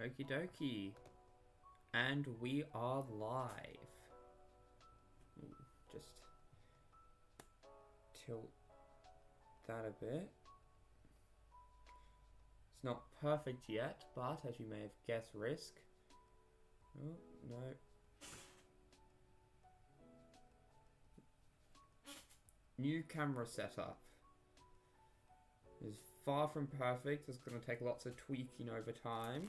Okie dokie. And we are live. Just tilt that a bit. It's not perfect yet, but as you may have guessed, risk. Oh, no. New camera setup is far from perfect. It's going to take lots of tweaking over time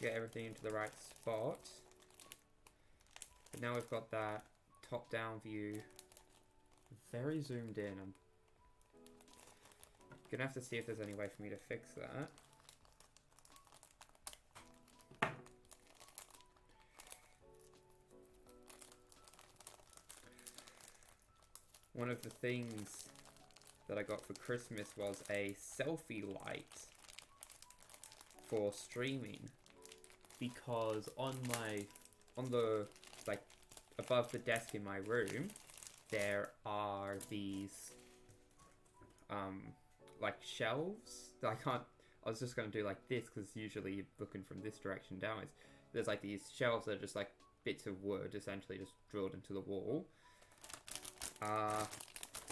get everything into the right spot. But now we've got that top-down view very zoomed in. I'm gonna have to see if there's any way for me to fix that. One of the things that I got for Christmas was a selfie light for streaming because on my on the like above the desk in my room there are these um like shelves. That I can't I was just going to do like this because usually you're looking from this direction downwards. There's like these shelves that are just like bits of wood essentially just drilled into the wall. Uh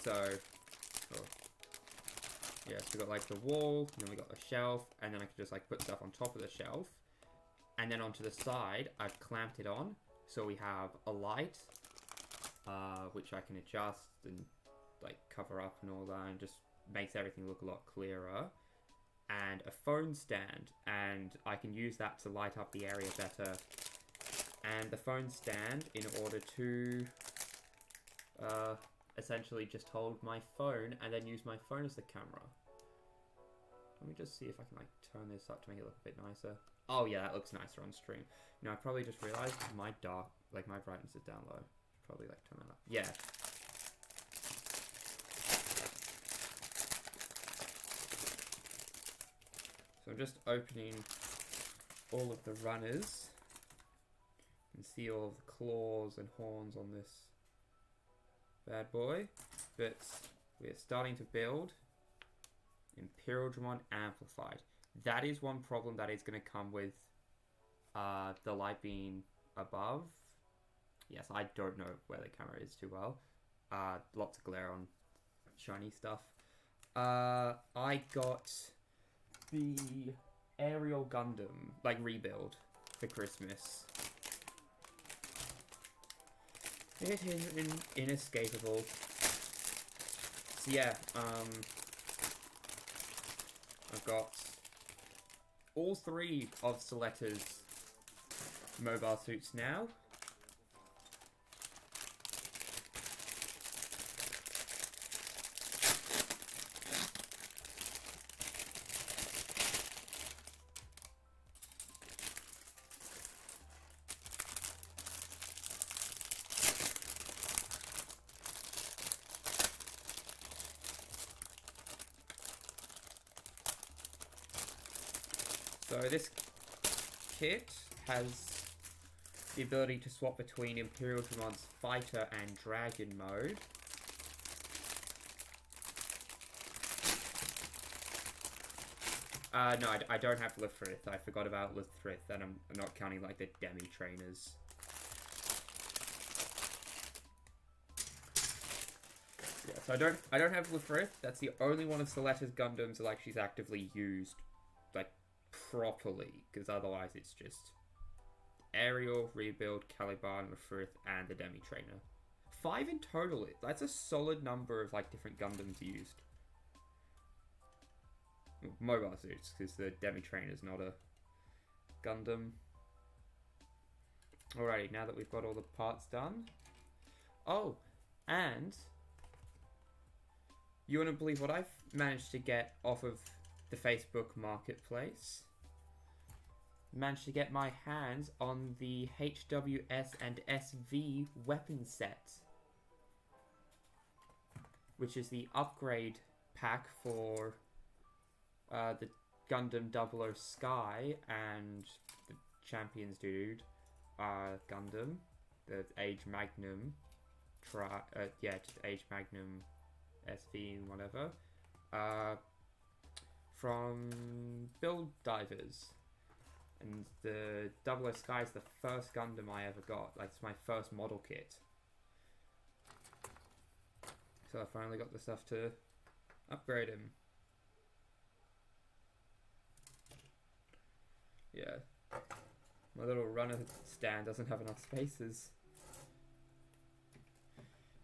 so oh, yeah so we got like the wall and then we got the shelf and then I could just like put stuff on top of the shelf and then onto the side I've clamped it on so we have a light uh, which I can adjust and like cover up and all that and just makes everything look a lot clearer and a phone stand and I can use that to light up the area better and the phone stand in order to uh, essentially just hold my phone and then use my phone as the camera. Let me just see if I can like turn this up to make it look a bit nicer. Oh yeah, that looks nicer on stream. You know, I probably just realized my dark, like my brightness is down low. Probably like turn that up. Yeah. So I'm just opening all of the runners. You can see all of the claws and horns on this bad boy. But we're starting to build Imperialdramon Amplified. That is one problem that is going to come with uh, the light being above. Yes, I don't know where the camera is too well. Uh, lots of glare on shiny stuff. Uh, I got the Aerial Gundam, like rebuild, for Christmas. It is in, inescapable. So yeah, um, I've got all three of Suletta's mobile suits now. So this kit has the ability to swap between Imperialdramon's Fighter and Dragon mode. Uh, no, I, I don't have Lfrith. I forgot about Lfrith, and I'm, I'm not counting like the demi trainers. Yeah, so I don't I don't have Lfrith. That's the only one of Suletta's Gundams that like she's actively used like properly, because otherwise it's just Aerial, Rebuild, Caliban, Lfrith, and the Demi Trainer. Five in total. That's a solid number of like different Gundams used. Mobile suits, because the Demi Trainer is not a Gundam. Alrighty, now that we've got all the parts done. Oh, and you wouldn't believe what I've managed to get off of the Facebook Marketplace. Managed to get my hands on the HWS and SV weapon set, which is the upgrade pack for uh, the Gundam 00 Sky and the Champions Dude uh, Gundam, the Age Magnum, try, uh, yeah, just Age Magnum SV and whatever, uh, from Build Divers. And the Double Sky is the first Gundam I ever got. Like, it's my first model kit. So I finally got the stuff to upgrade him. Yeah. My little runner stand doesn't have enough spaces.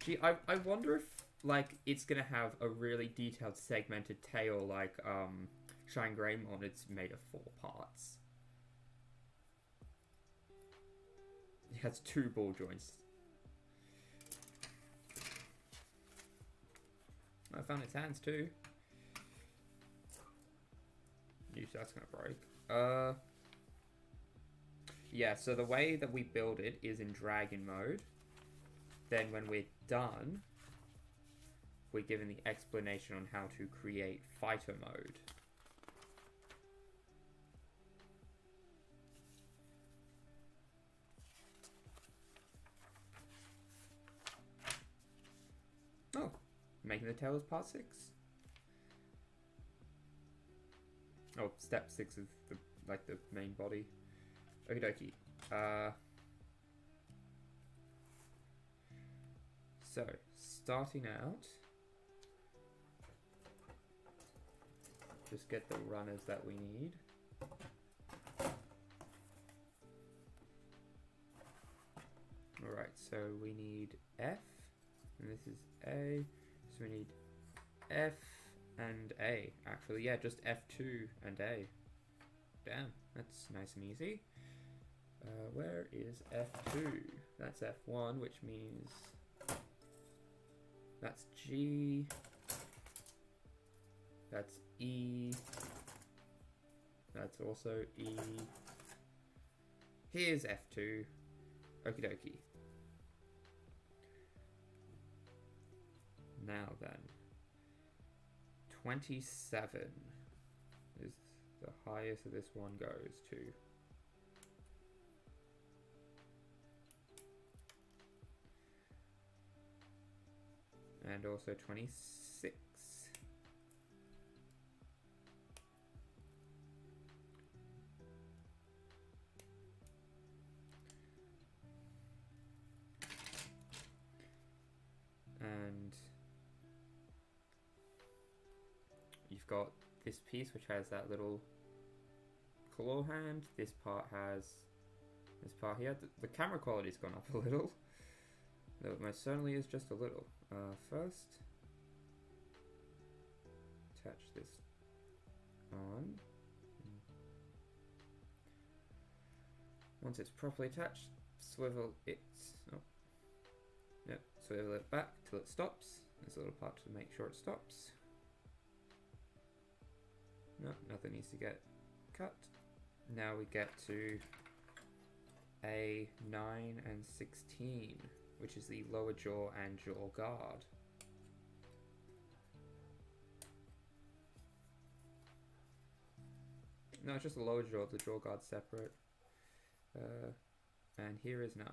Gee, I, I wonder if, like, it's gonna have a really detailed segmented tail like, um, Shine Greymon. It's made of four parts. It has two ball joints. I found its hands too. That's gonna break. Uh, yeah, so the way that we build it is in dragon mode. Then when we're done, we're given the explanation on how to create fighter mode. Making the tail is part six. Oh, step six is the like the main body. Okie dokie. Uh, so, starting out, just get the runners that we need. Alright, so we need F, and this is A, we need F and A, actually, yeah, just F2 and A. Damn, that's nice and easy. Uh, where is F2? That's F1, which means that's G. That's E. That's also E. Here's F2. Okie dokie. Now then. 27 is the highest that this one goes to. and also 26. Got this piece which has that little claw hand. This part has this part here. The, the camera quality's gone up a little. Though it most certainly is just a little. Uh, first, attach this on. Once it's properly attached, swivel it. Oh, yep, swivel it back till it stops. There's a little part to make sure it stops. No, nothing needs to get cut. Now we get to a 9 and 16 which is the lower jaw and jaw guard. No, it's just the lower jaw, the jaw guard separate. Uh, and here is 9.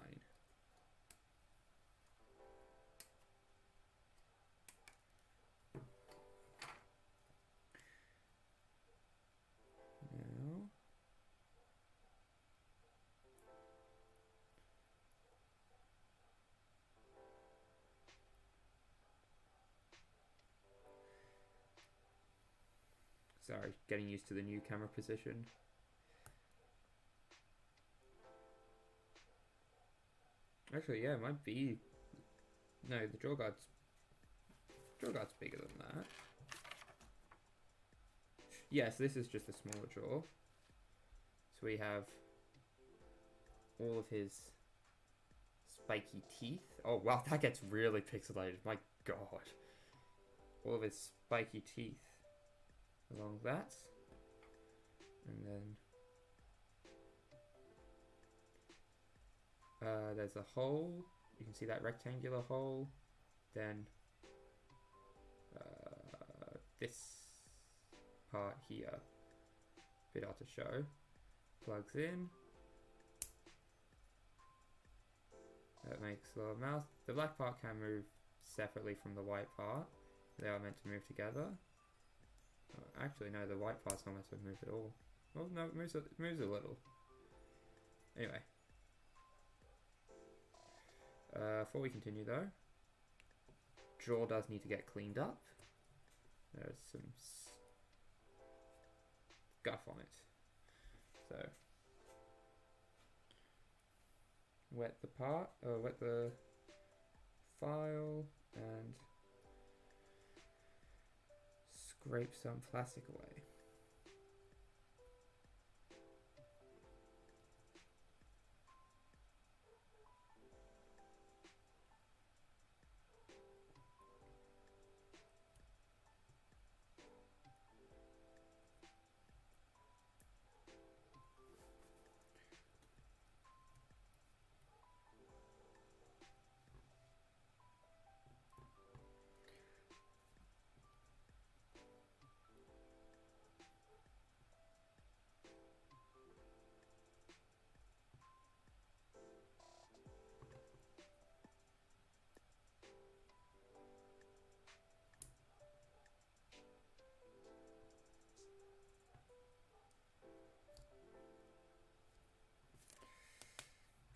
Sorry, getting used to the new camera position. Actually, yeah, it might be... No, the jaw guard's... Jaw guard's bigger than that. Yes, this is just a smaller jaw. So we have all of his spiky teeth. Oh, wow, that gets really pixelated. My god. All of his spiky teeth along that. And then uh, there's a hole. You can see that rectangular hole. Then uh, this part here bit hard to show plugs in. That makes the mouth. The black part can move separately from the white part. They are meant to move together Actually, no, the white part's not meant to move at all. Well, no, it moves a, it moves a little. Anyway. Uh, before we continue though, drawer does need to get cleaned up. There's some guff on it. So, wet the part, uh, wet the file and scrape some plastic away.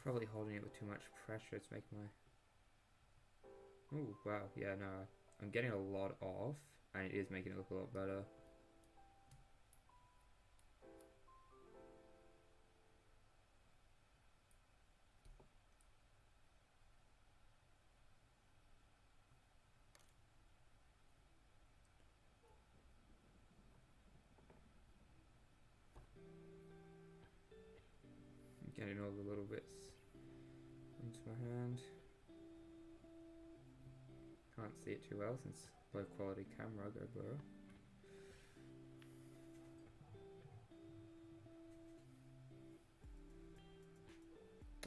Probably holding it with too much pressure to make my... Oh, wow, yeah, no, I'm getting a lot off, and it is making it look a lot better. Well since low quality camera go GoPro.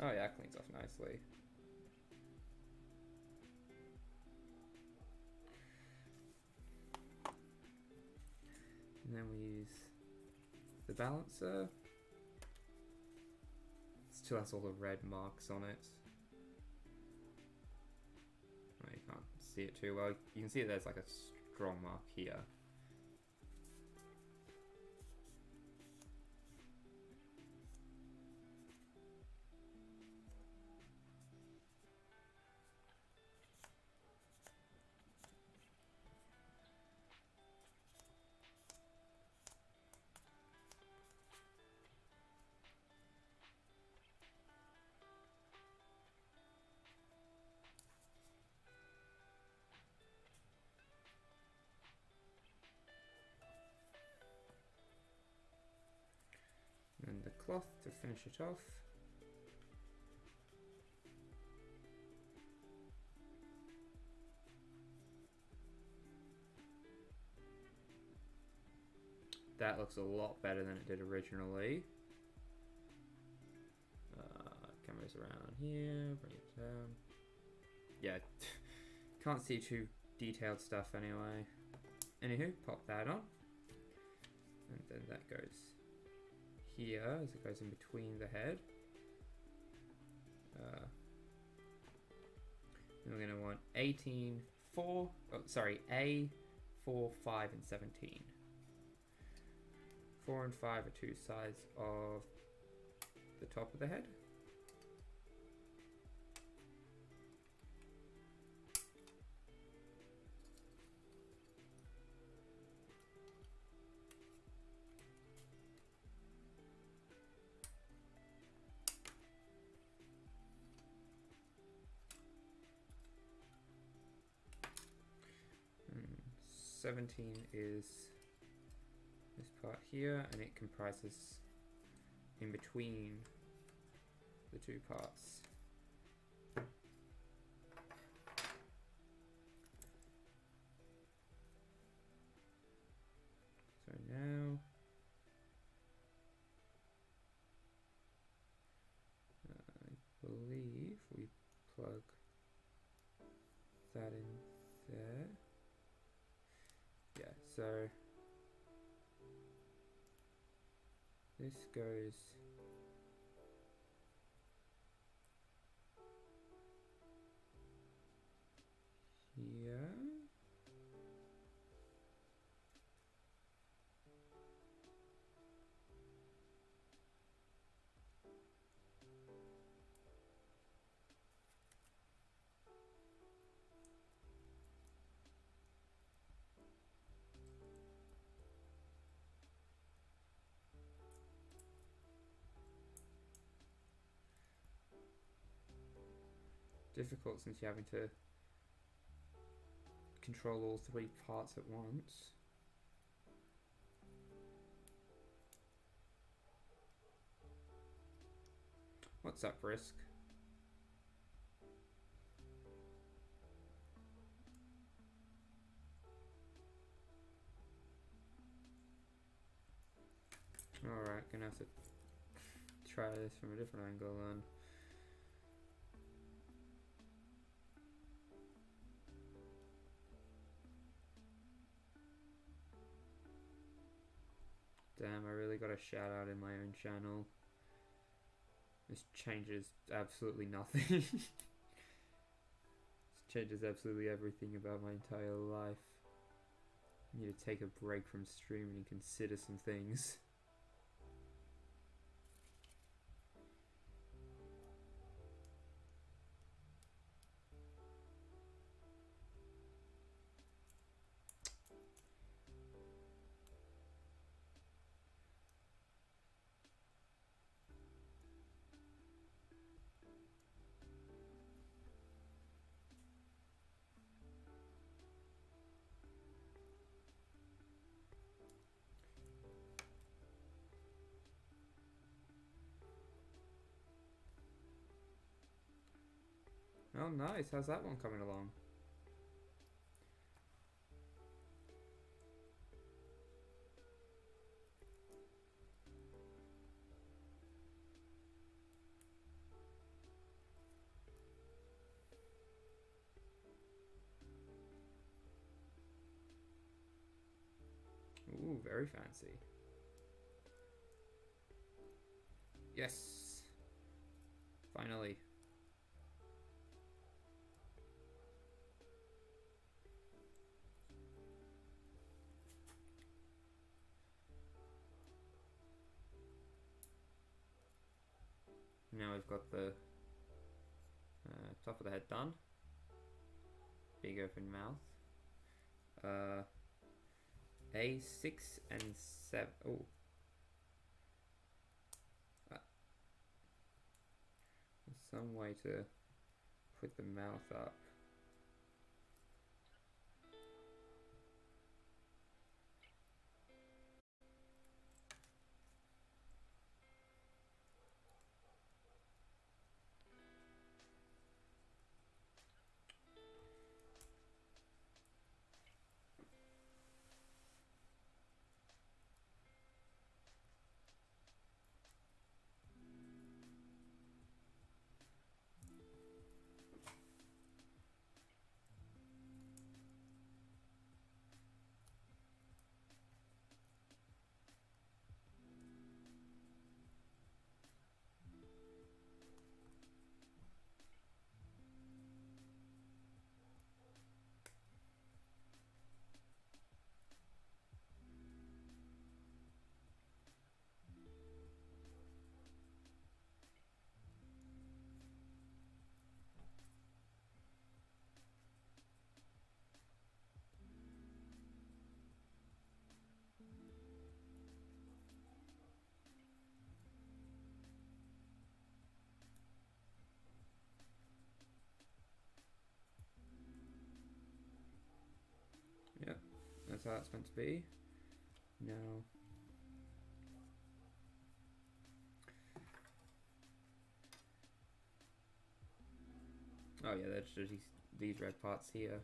Oh yeah, cleans off nicely. And then we use the balancer still has all the red marks on it. See it too well. You can see that there's like a strong mark here. Finish it off. That looks a lot better than it did originally. Uh, cameras around here, bring it down. Yeah, can't see too detailed stuff anyway. Anywho, pop that on. And then that goes here as it goes in between the head. Uh, and we're going to want 18, 4, oh, sorry, A, 4, 5, and 17. 4 and 5 are two sides of the top of the head. 17 is this part here, and it comprises in between the two parts. So this goes difficult since you're having to control all three parts at once. What's up, Risk? Alright, gonna have to try this from a different angle then. A shout out in my own channel. This changes absolutely nothing. this changes absolutely everything about my entire life. I need to take a break from streaming and consider some things. Oh, nice. How's that one coming along? Ooh, very fancy. Yes. Finally. Now we've got the uh, top of the head done. Big open mouth. Uh, A6 and 7. Oh. Uh, some way to put the mouth up. That's how it's meant to be. No. Oh yeah, that's just these, these red parts here.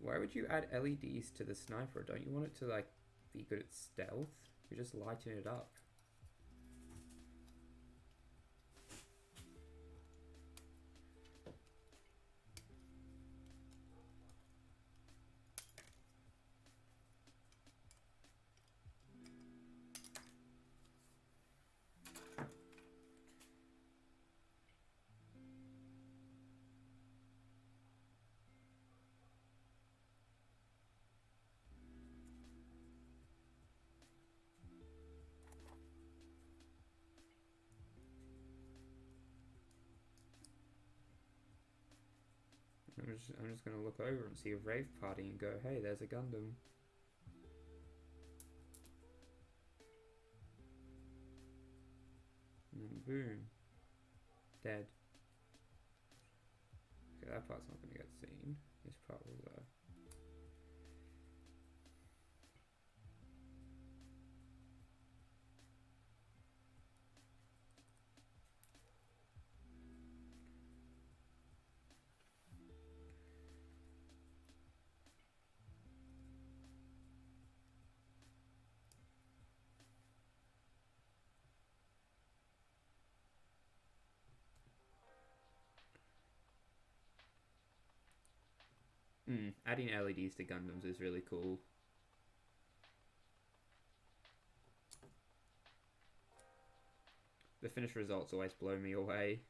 Why would you add LEDs to the sniper? Don't you want it to like be good at stealth? You're just lighting it up. Just, I'm just gonna look over and see a rave party and go, hey, there's a Gundam. And then boom. dead. Okay, that part's not going to get seen. This part will though. Mm, adding LEDs to Gundams is really cool. The finished results always blow me away.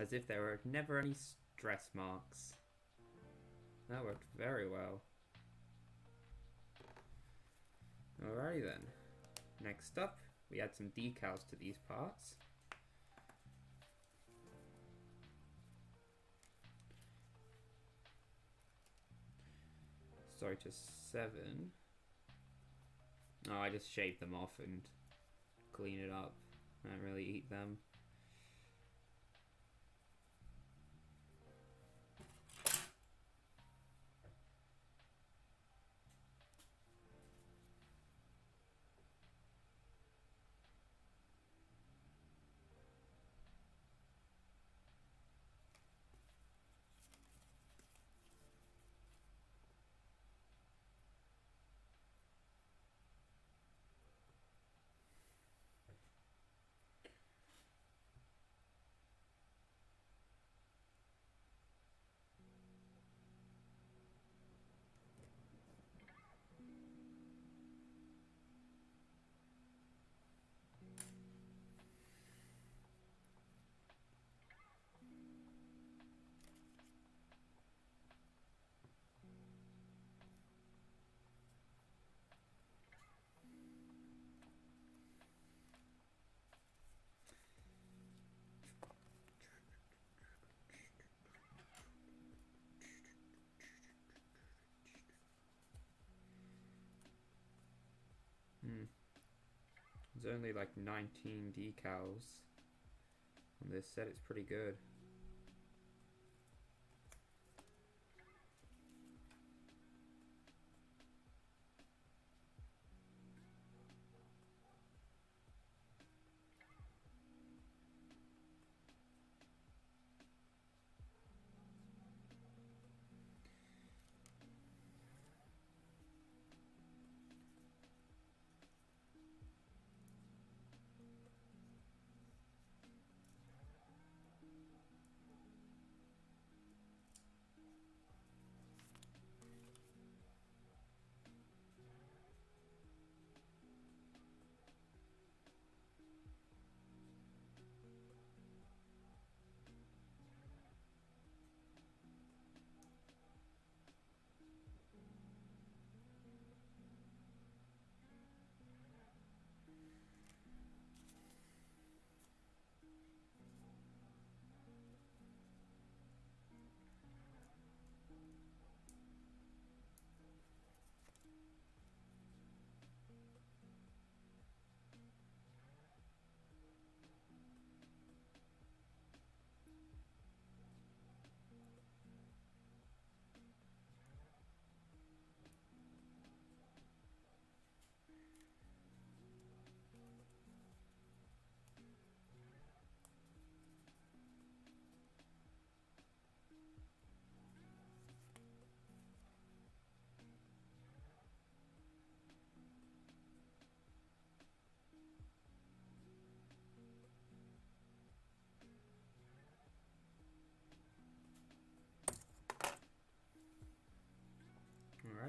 As if there were never any stress marks. That worked very well. Alrighty then. Next up, we add some decals to these parts. Sorry to seven. Oh, I just shave them off and clean it up. I don't really eat them. There's only like 19 decals on this set. It's pretty good.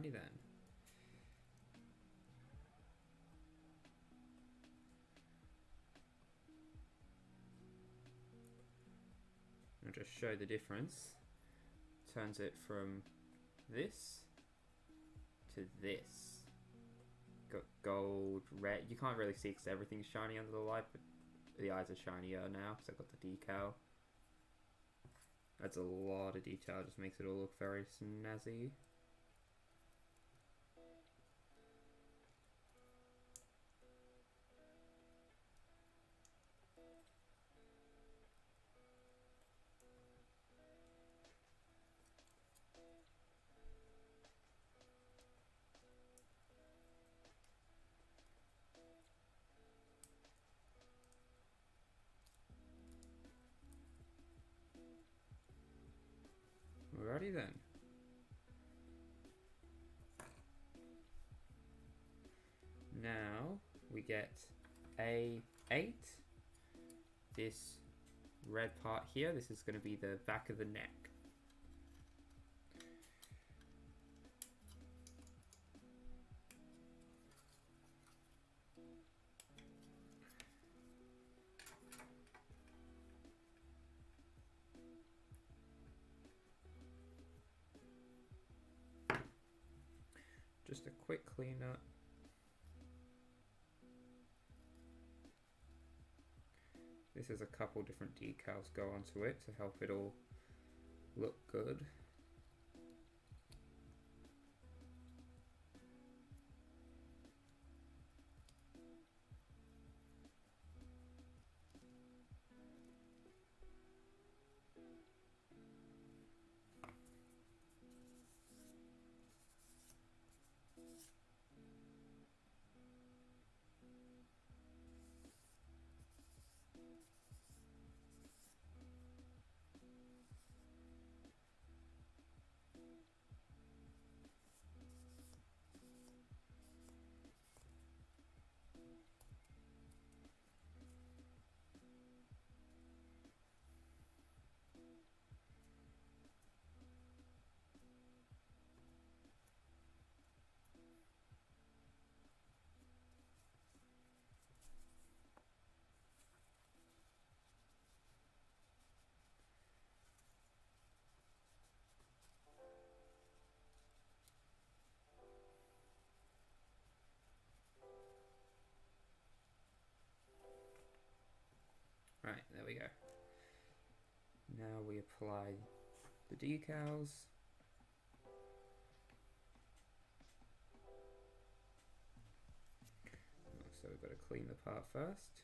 Alrighty then. I'll just show the difference. Turns it from this to this. Got gold, red. You can't really see because everything's shiny under the light, but the eyes are shinier now because I've got the decal. That's a lot of detail, just makes it all look very snazzy. A8. This red part here, this is going to be the back of the neck. Just a quick cleanup. This is a couple different decals go onto it to help it all look good. We go. Now we apply the decals. So we've got to clean the part first.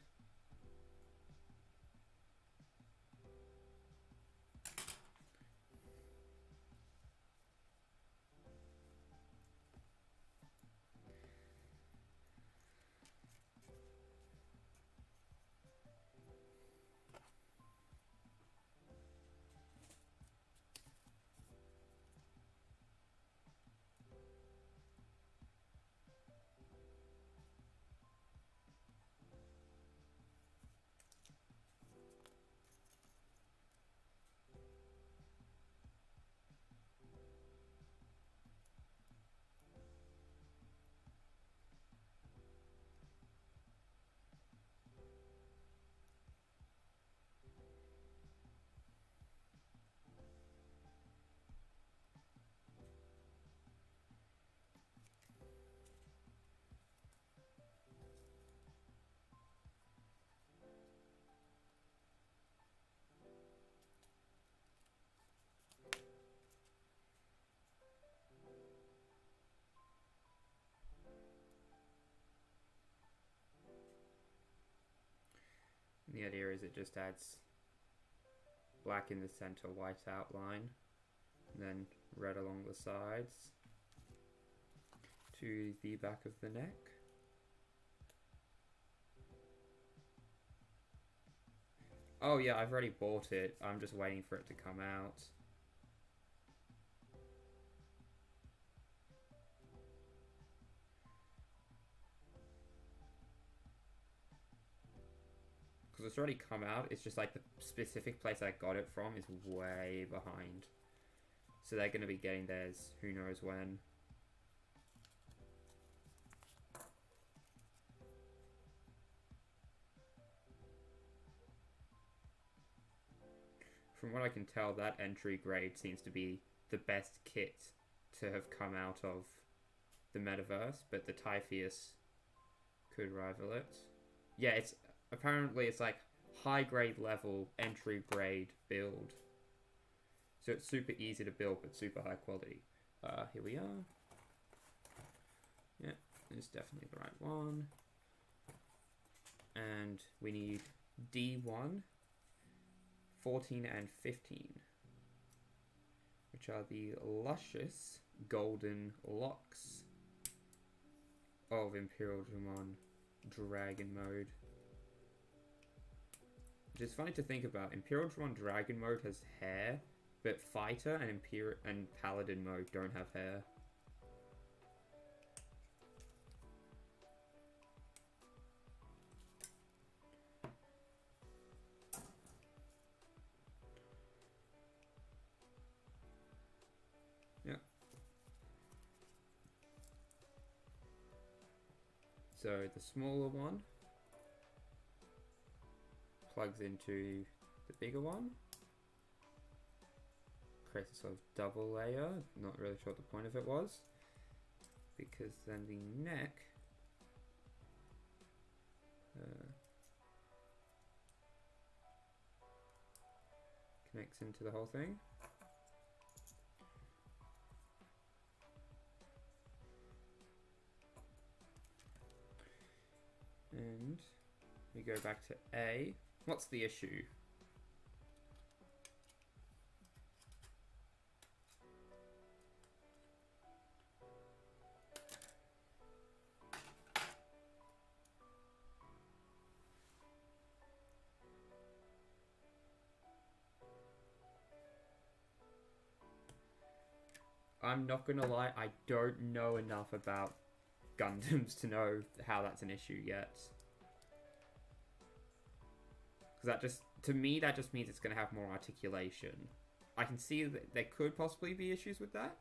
The idea is it just adds black in the center, white outline, then red along the sides to the back of the neck. Oh yeah, I've already bought it. I'm just waiting for it to come out. it's already come out. It's just like the specific place I got it from is way behind. So they're going to be getting theirs who knows when. From what I can tell, that entry grade seems to be the best kit to have come out of the metaverse, but the Typhius could rival it. Yeah, it's apparently it's like high grade level entry grade build. So it's super easy to build but super high quality. Uh, here we are. Yeah, it's definitely the right one. And we need D1, 14 and 15, which are the luscious golden locks of Imperialdramon Dragon Mode. Which is funny to think about. Imperialdramon Dragon Mode has hair, but Fighter and Imperial and Paladin Mode don't have hair. So the smaller one plugs into the bigger one. Creates a sort of double layer. Not really sure what the point of it was. Because then the neck uh, connects into the whole thing. And we go back to A. What's the issue? I'm not gonna lie, I don't know enough about Gundams to know how that's an issue yet. Because that just, to me, that just means it's going to have more articulation. I can see that there could possibly be issues with that.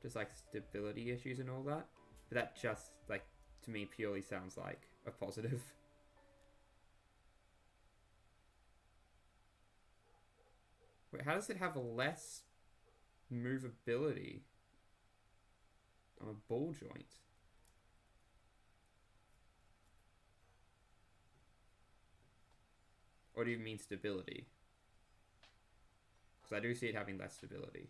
Just like stability issues and all that. But that just, like, to me, purely sounds like a positive. Wait, how does it have less movability on a ball joint? Or do you mean stability? Because I do see it having less stability.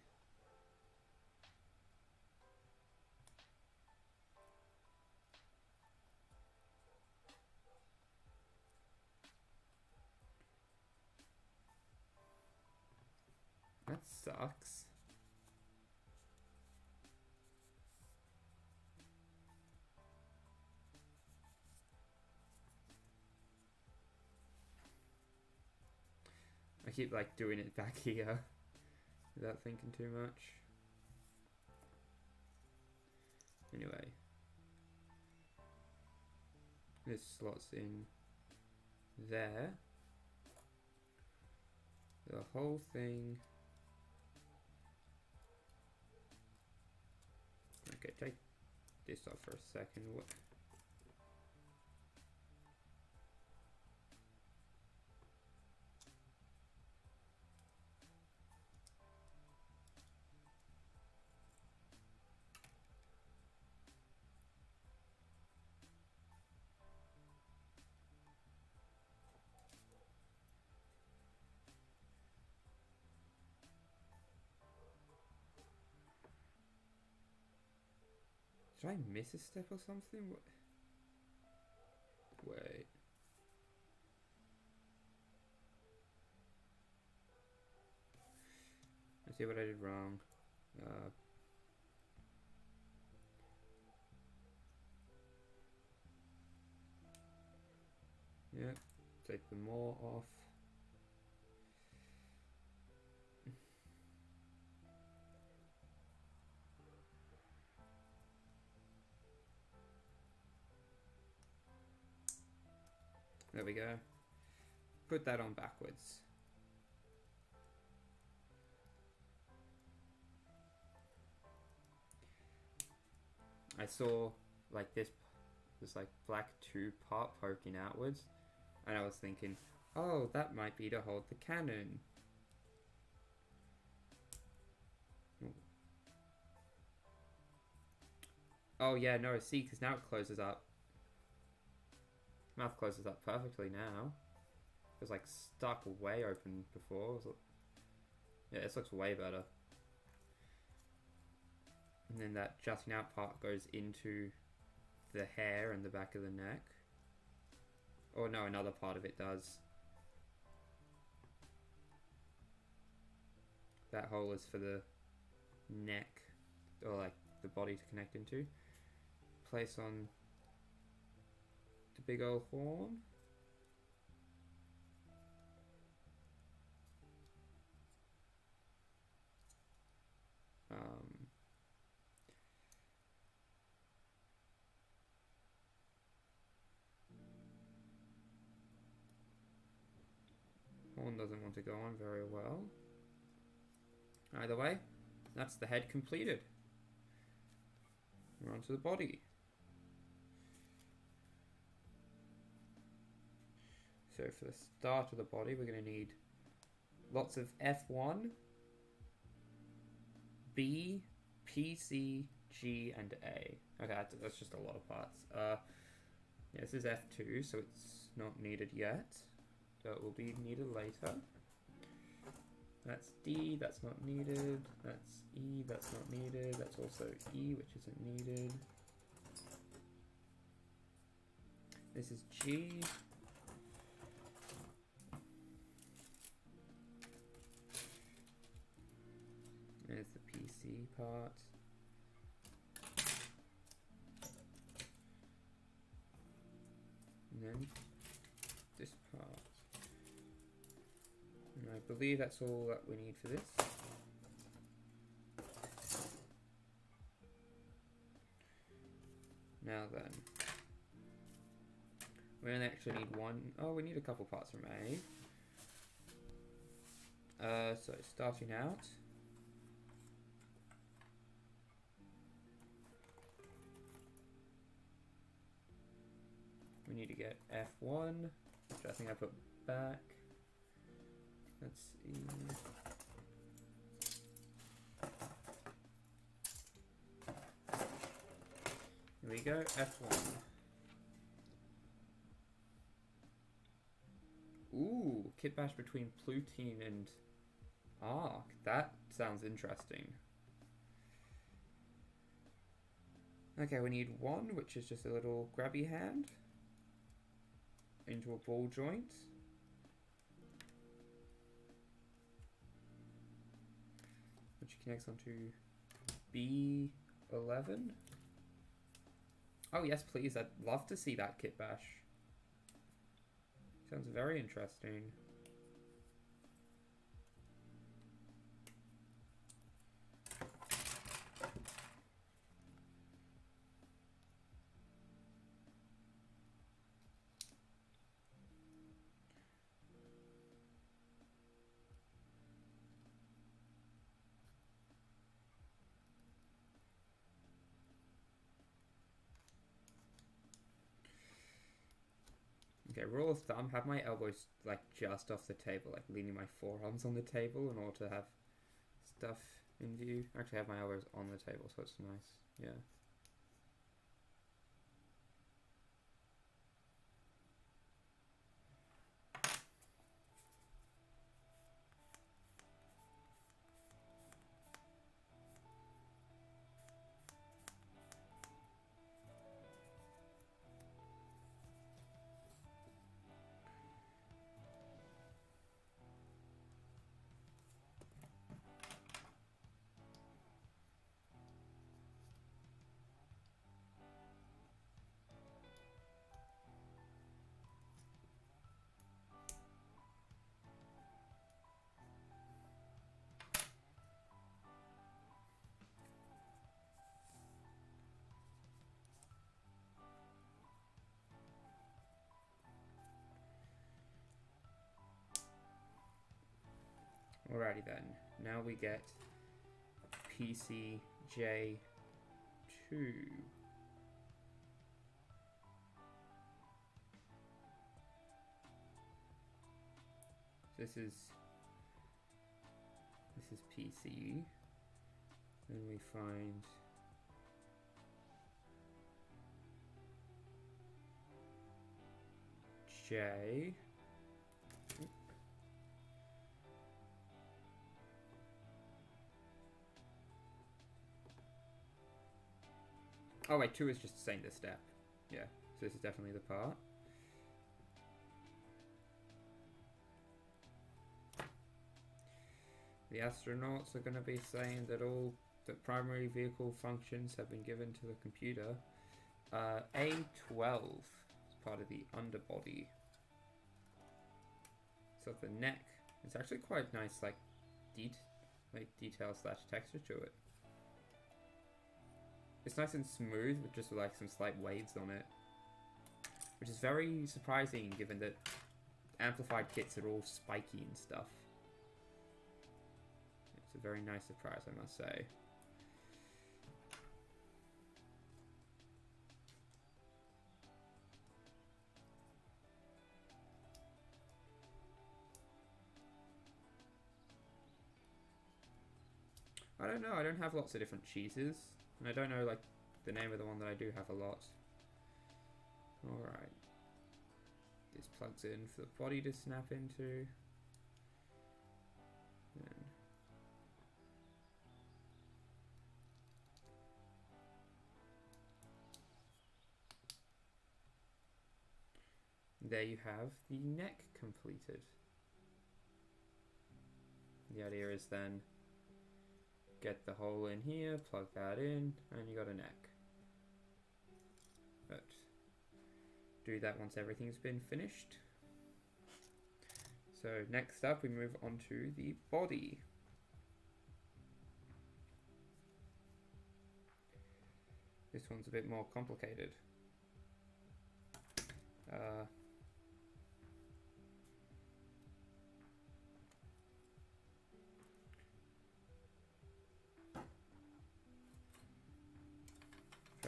That sucks. I keep like doing it back here without thinking too much. Anyway. This slots in there. The whole thing. Okay, take this off for a second. What? I miss a step or something? What? Wait. Let's see what I did wrong. Uh, yeah, take the more off. There we go. Put that on backwards. I saw like this, this like black two part poking outwards, and I was thinking, oh, that might be to hold the cannon. Oh yeah, no, see, because now it closes up. Mouth closes up perfectly now. It was like stuck way open before. Was, yeah, this looks way better. And then that jutting out part goes into the hair and the back of the neck. Or no, another part of it does. That hole is for the neck, or like the body to connect into. Place on the big old horn. Um, horn doesn't want to go on very well. Either way, that's the head completed. We're onto the body. So for the start of the body, we're going to need lots of F1, B, P, C, G, and A. Okay, that's, just a lot of parts. Uh, yeah, this is F2, so it's not needed yet. So it will be needed later. That's D, that's not needed. That's E, that's not needed. That's also E, which isn't needed. This is G. Part. And then this part. And I believe that's all that we need for this. Now then, we only actually need one. Oh, we need a couple parts from A. Uh, so starting out, we need to get F1, which I think I put back. Let's see. Here we go, F1. Ooh, kit bash between Plutine and Arc. That sounds interesting. Okay, we need one, which is just a little grabby hand into a ball joint. Which connects onto B11. Oh yes, please. I'd love to see that kit bash. Sounds very interesting. Okay, rule of thumb, have my elbows like just off the table, like leaning my forearms on the table in order to have stuff in view. Actually, I have my elbows on the table, so it's nice. Yeah. Alrighty then, now we get PCJ2. this is this is PC. Then we find J. Oh wait, two is just saying the step. Yeah, so this is definitely the part. The astronauts are going to be saying that all the primary vehicle functions have been given to the computer. Uh, A12 is part of the underbody. So the neck, it's actually quite nice, like, det like detail slash texture to it. It's nice and smooth, with just like some slight waves on it. Which is very surprising given that amplified kits are all spiky and stuff. It's a very nice surprise, I must say. I don't know, I don't have lots of different cheeses. And I don't know, like, the name of the one that I do have a lot. Alright. This plugs in for the body to snap into. There you have the neck completed. The idea is then get the hole in here, plug that in, and you got a neck. But do that once everything's been finished. So next up we move on to the body. This one's a bit more complicated. Uh,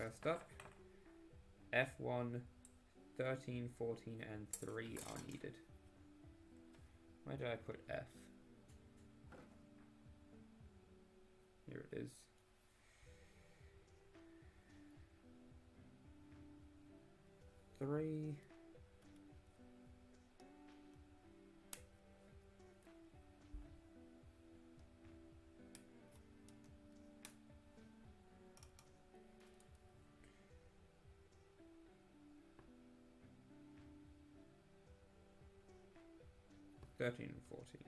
First up, F1, 13, 14, and 3 are needed. Where did I put F? Here it is. Three. Thirteen and fourteen.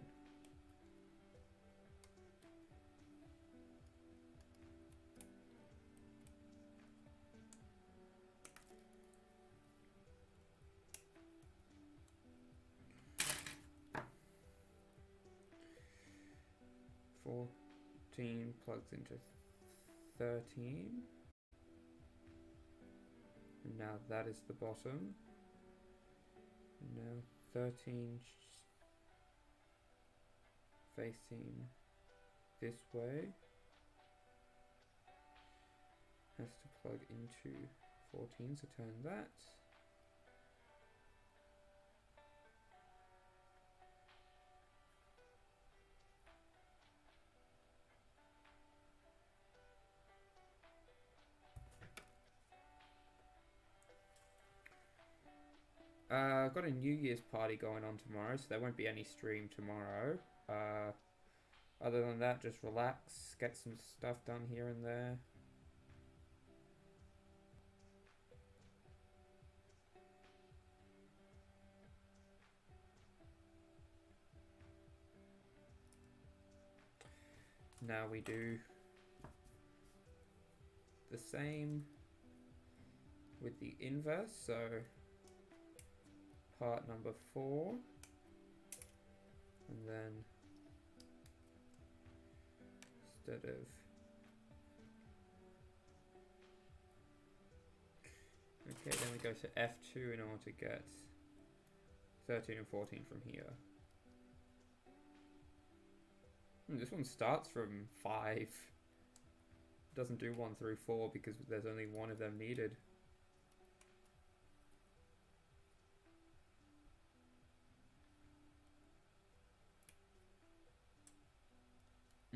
Fourteen plugs into thirteen. And now that is the bottom. Now thirteen facing this way has to plug into 14 so turn that Uh, I've got a New Year's party going on tomorrow, so there won't be any stream tomorrow. Uh, other than that, just relax, get some stuff done here and there. Now we do the same with the inverse, so part number four, and then instead of Okay, then we go to F2 in order to get 13 and 14 from here. Hmm, this one starts from 5. Doesn't do 1 through 4 because there's only one of them needed.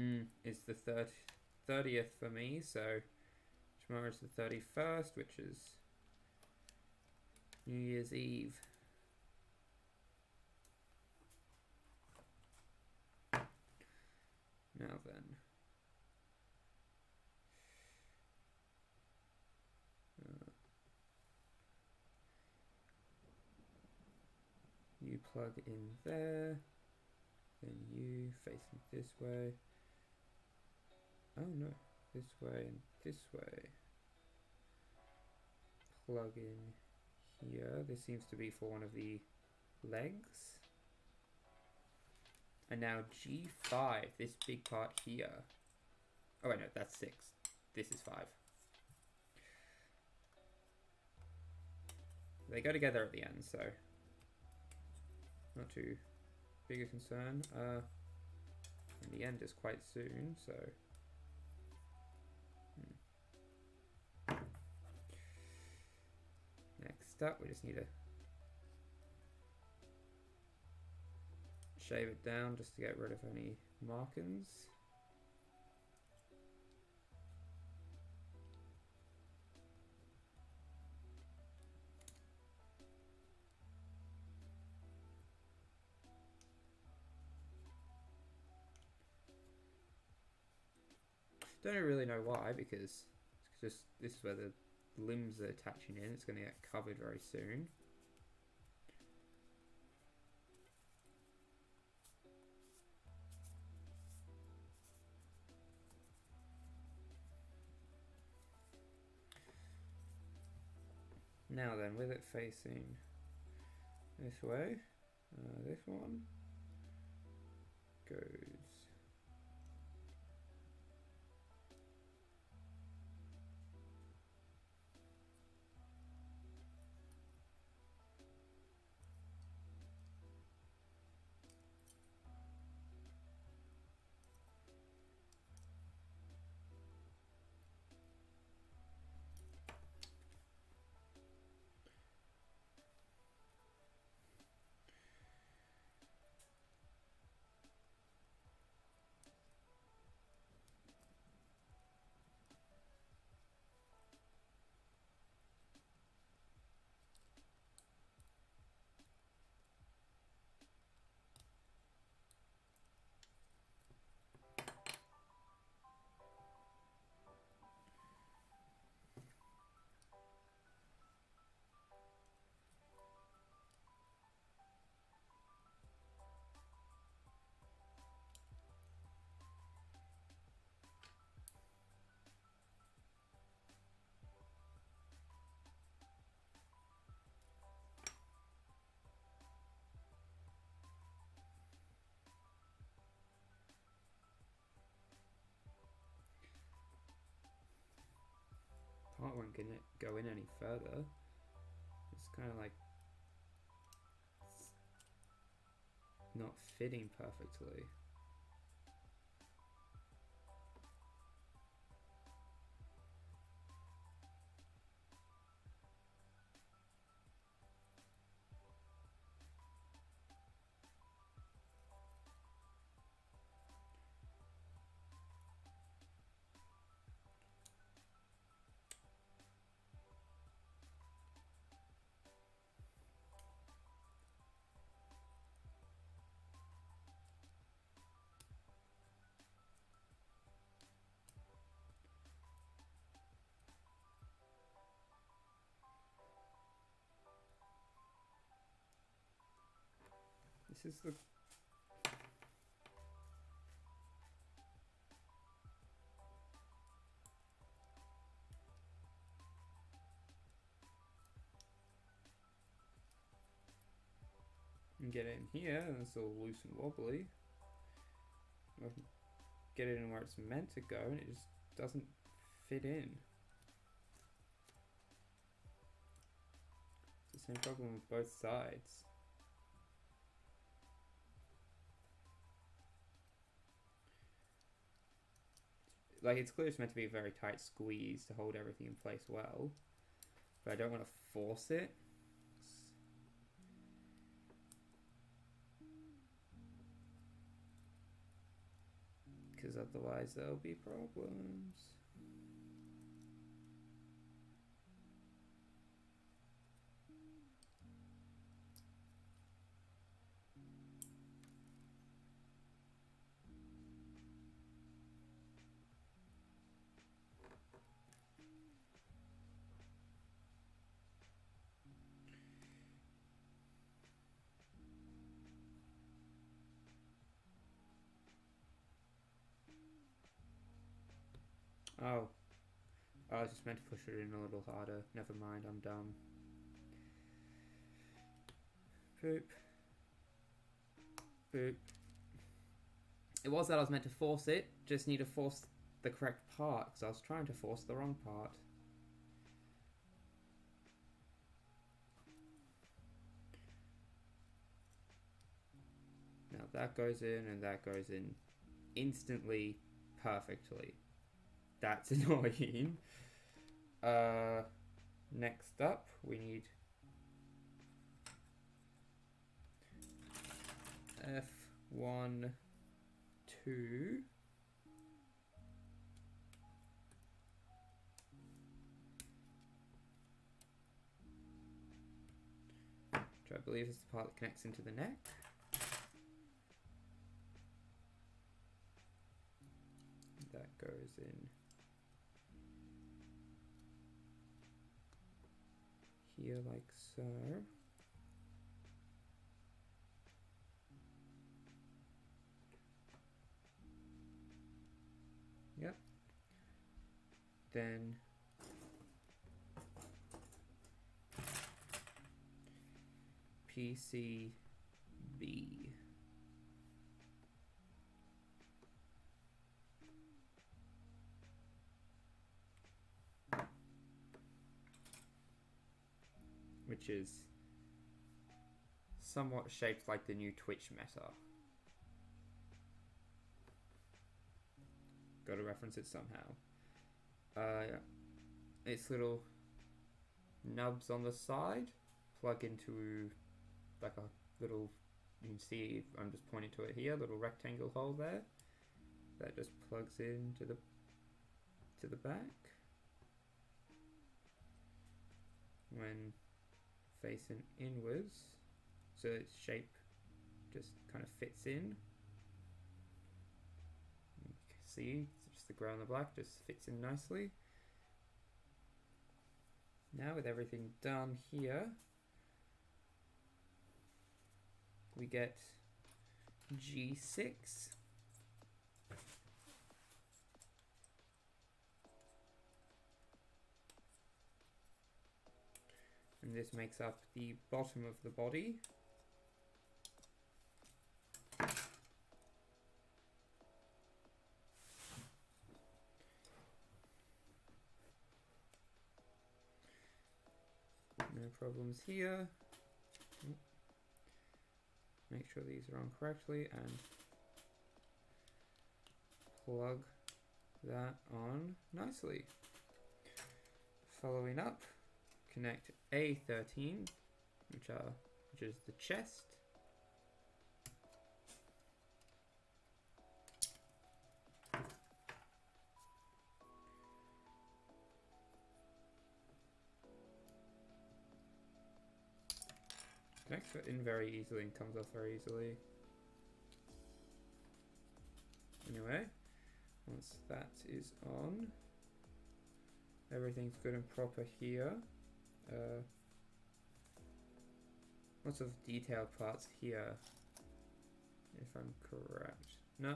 mm, is the 30, 30th for me, so tomorrow's the 31st, which is New Year's Eve. Now then. Uh, you plug in there, then you facing this way. Oh no, this way and this way. Plug in here. This seems to be for one of the legs. And now G5, this big part here. Oh no, that's 6. This is 5. They go together at the end, so not too big a concern. Uh, and the end is quite soon, so... Up, we just need to shave it down just to get rid of any markings. Don't really know why because just this is where the limbs are attaching in. It's going to get covered very soon. Now then, with it facing this way, uh, this one goes won't get it, go in any further. It's kind of like not fitting perfectly. This is the get it in here and it's all loose and wobbly. Get it in where it's meant to go and it just doesn't fit in. It's the same problem with both sides. Like it's clearly meant to be a very tight squeeze to hold everything in place well, but I don't want to force it. Because otherwise there'll be problems. Oh. oh. I was just meant to push it in a little harder. Never mind, I'm dumb. Boop. Boop. It was that I was meant to force it, just need to force the correct part, because I was trying to force the wrong part. Now that goes in and that goes in instantly perfectly. That's annoying. Uh, next up, we need F1, 2. Which I believe is the part that connects into the neck. That goes in here like so. Yep. Then PCB. Is somewhat shaped like the new Twitch meta. Got to reference it somehow. Uh, its little nubs on the side plug into like a little. You can see I'm just pointing to it here. Little rectangle hole there. That just plugs into the to the back. When facing inwards, so its shape just kind of fits in. You can see just the grey and the black just fits in nicely. Now with everything done here, we get G6. And this makes up the bottom of the body. No problems here. Make sure these are on correctly and plug that on nicely. Following up, connect A13, which are which is the chest. Connects in very easily and comes off very easily. Anyway, once that is on, everything's good and proper here. Uh, lots of detailed parts here, if I'm correct. No.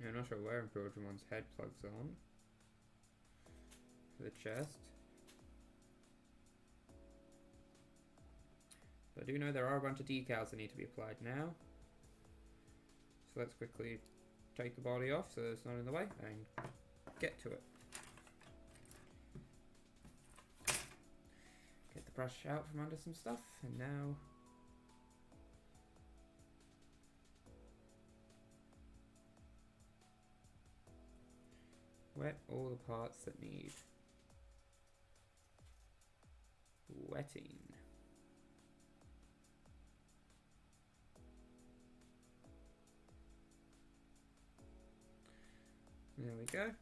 Yeah, I'm not sure where Brojamon's head plugs on. The chest. I do know there are a bunch of decals that need to be applied now. So let's quickly take the body off so it's not in the way and get to it. Brush out from under some stuff and now wet all the parts that need wetting. There we go.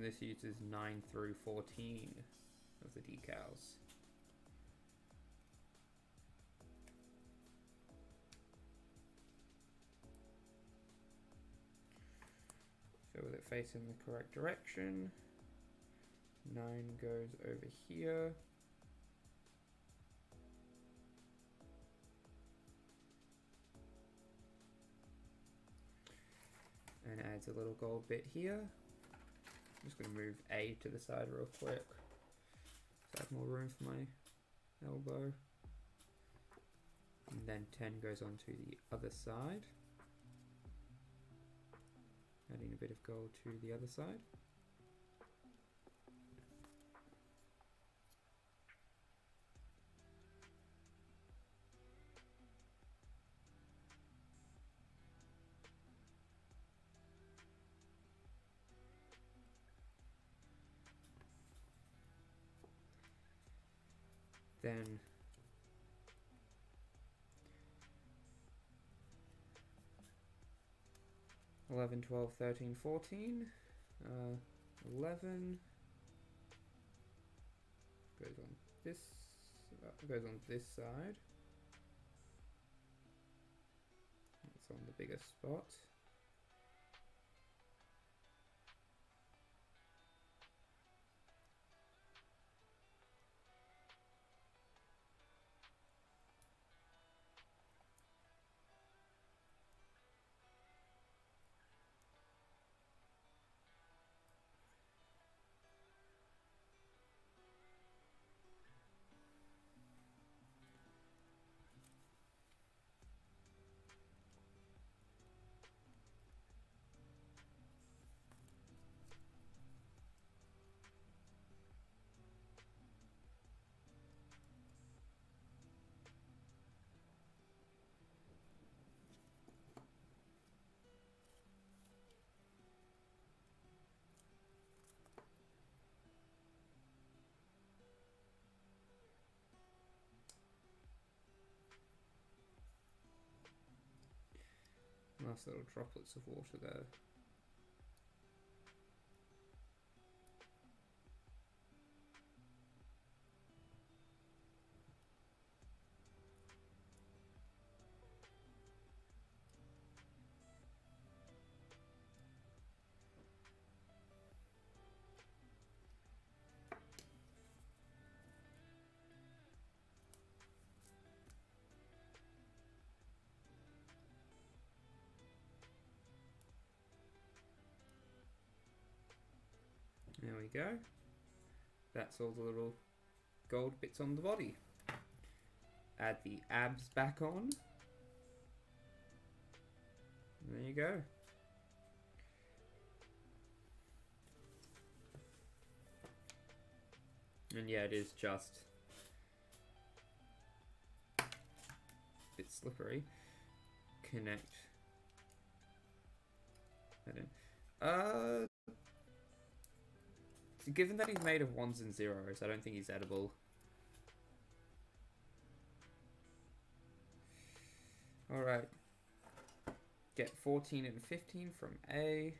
This uses 9 through 14 of the decals. So with it facing the correct direction, 9 goes over here. And adds a little gold bit here. I'm just going to move A to the side real quick. So I have more room for my elbow. And then 10 goes on to the other side. Adding a bit of gold to the other side. 11, 12, 13, 14. Uh, 11 goes on this uh, goes on this side. It's on the biggest spot. Nice little droplets of water there. Go. That's all the little gold bits on the body. Add the abs back on. There you go. And yeah, it is just a bit slippery. Connect. I don't. Uh, Given that he's made of ones and zeros, I don't think he's edible. Alright. Get 14 and 15 from A.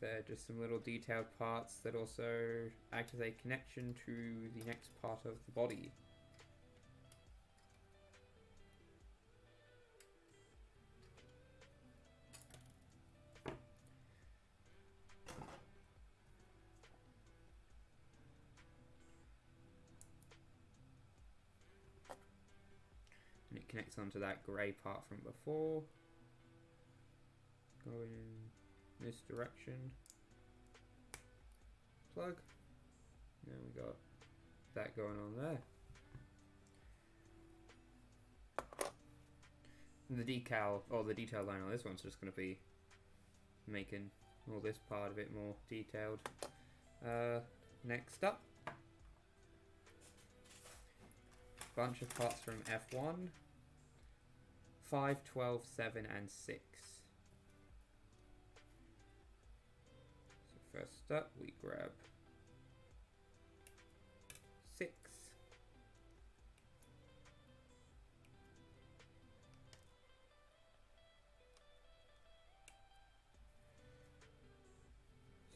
They're just some little detailed parts that also act as a connection to the next part of the body. Connects onto that grey part from before. Going in this direction. Plug. Now we got that going on there. And the decal, or the detail line on this one's just going to be making all this part a bit more detailed. Uh, next up, bunch of parts from F1. 5, 12, 7, and 6. So first up, we grab 6.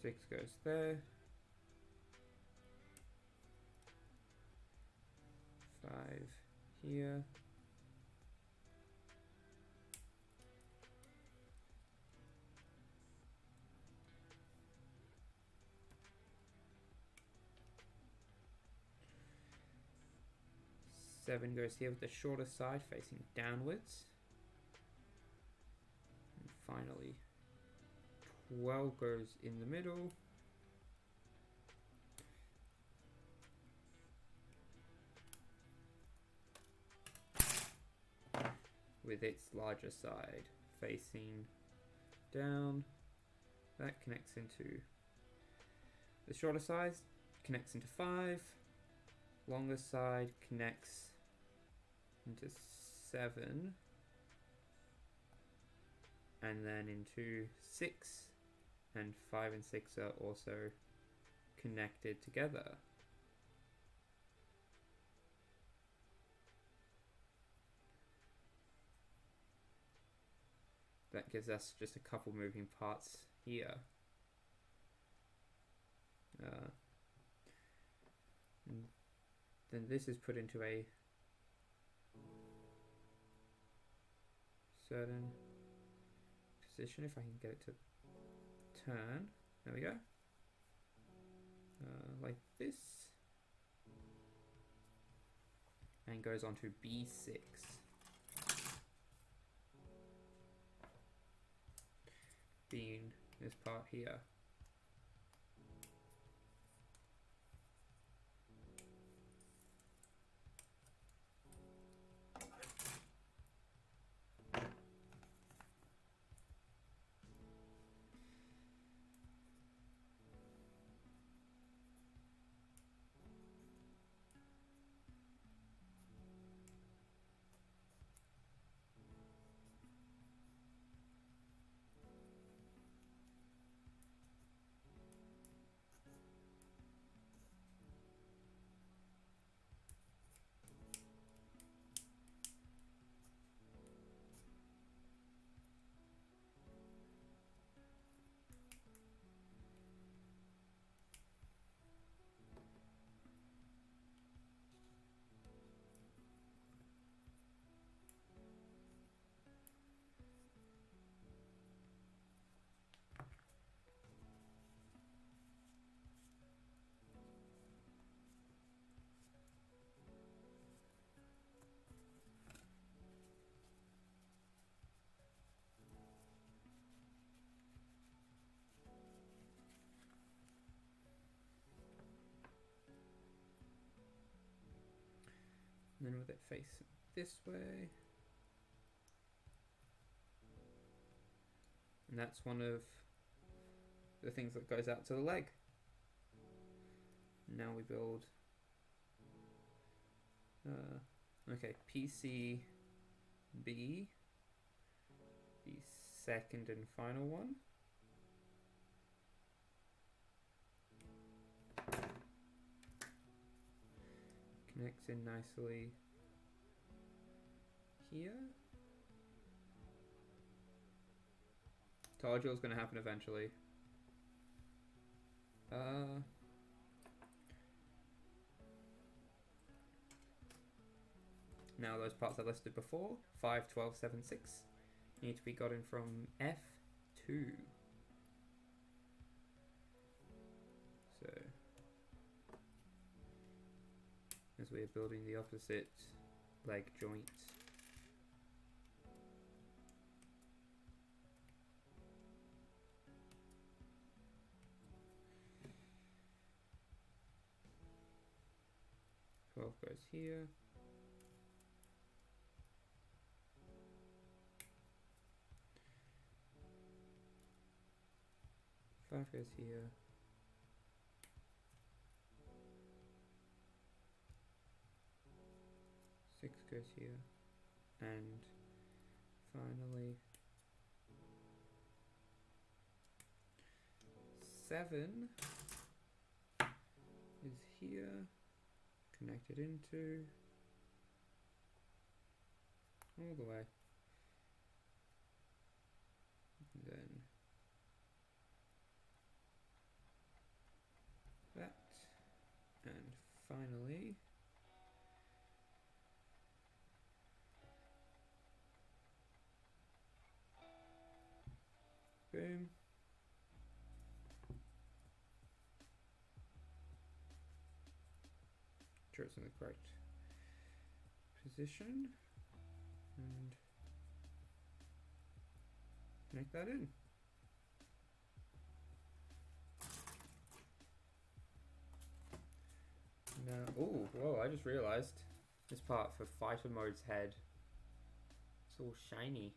Six goes there. Five here. 7 goes here with the shorter side facing downwards. And finally, 12 goes in the middle. With its larger side facing down. That connects into the shorter side, connects into 5. Longer side connects into 7. And then into 6. And 5 and 6 are also connected together. That gives us just a couple moving parts here. Uh, then this is put into a certain position if I can get it to turn. There we go. Uh, like this. And goes on to B6. Being this part here. Then with it facing this way. And that's one of the things that goes out to the leg. Now we build uh, okay, PCB, the second and final one. Connects in nicely here. It was going to happen eventually. Uh, now those parts I listed before, 5, 12, 7, 6, need to be gotten from F2. As we are building the opposite leg joint. Twelve goes here. Five goes here. Six goes here. And finally seven is here connected into all the way. Then that and finally Boom. Sure it's in the correct position and connect that in. Now, oh, whoa, I just realized this part for fighter mode's head. It's all shiny.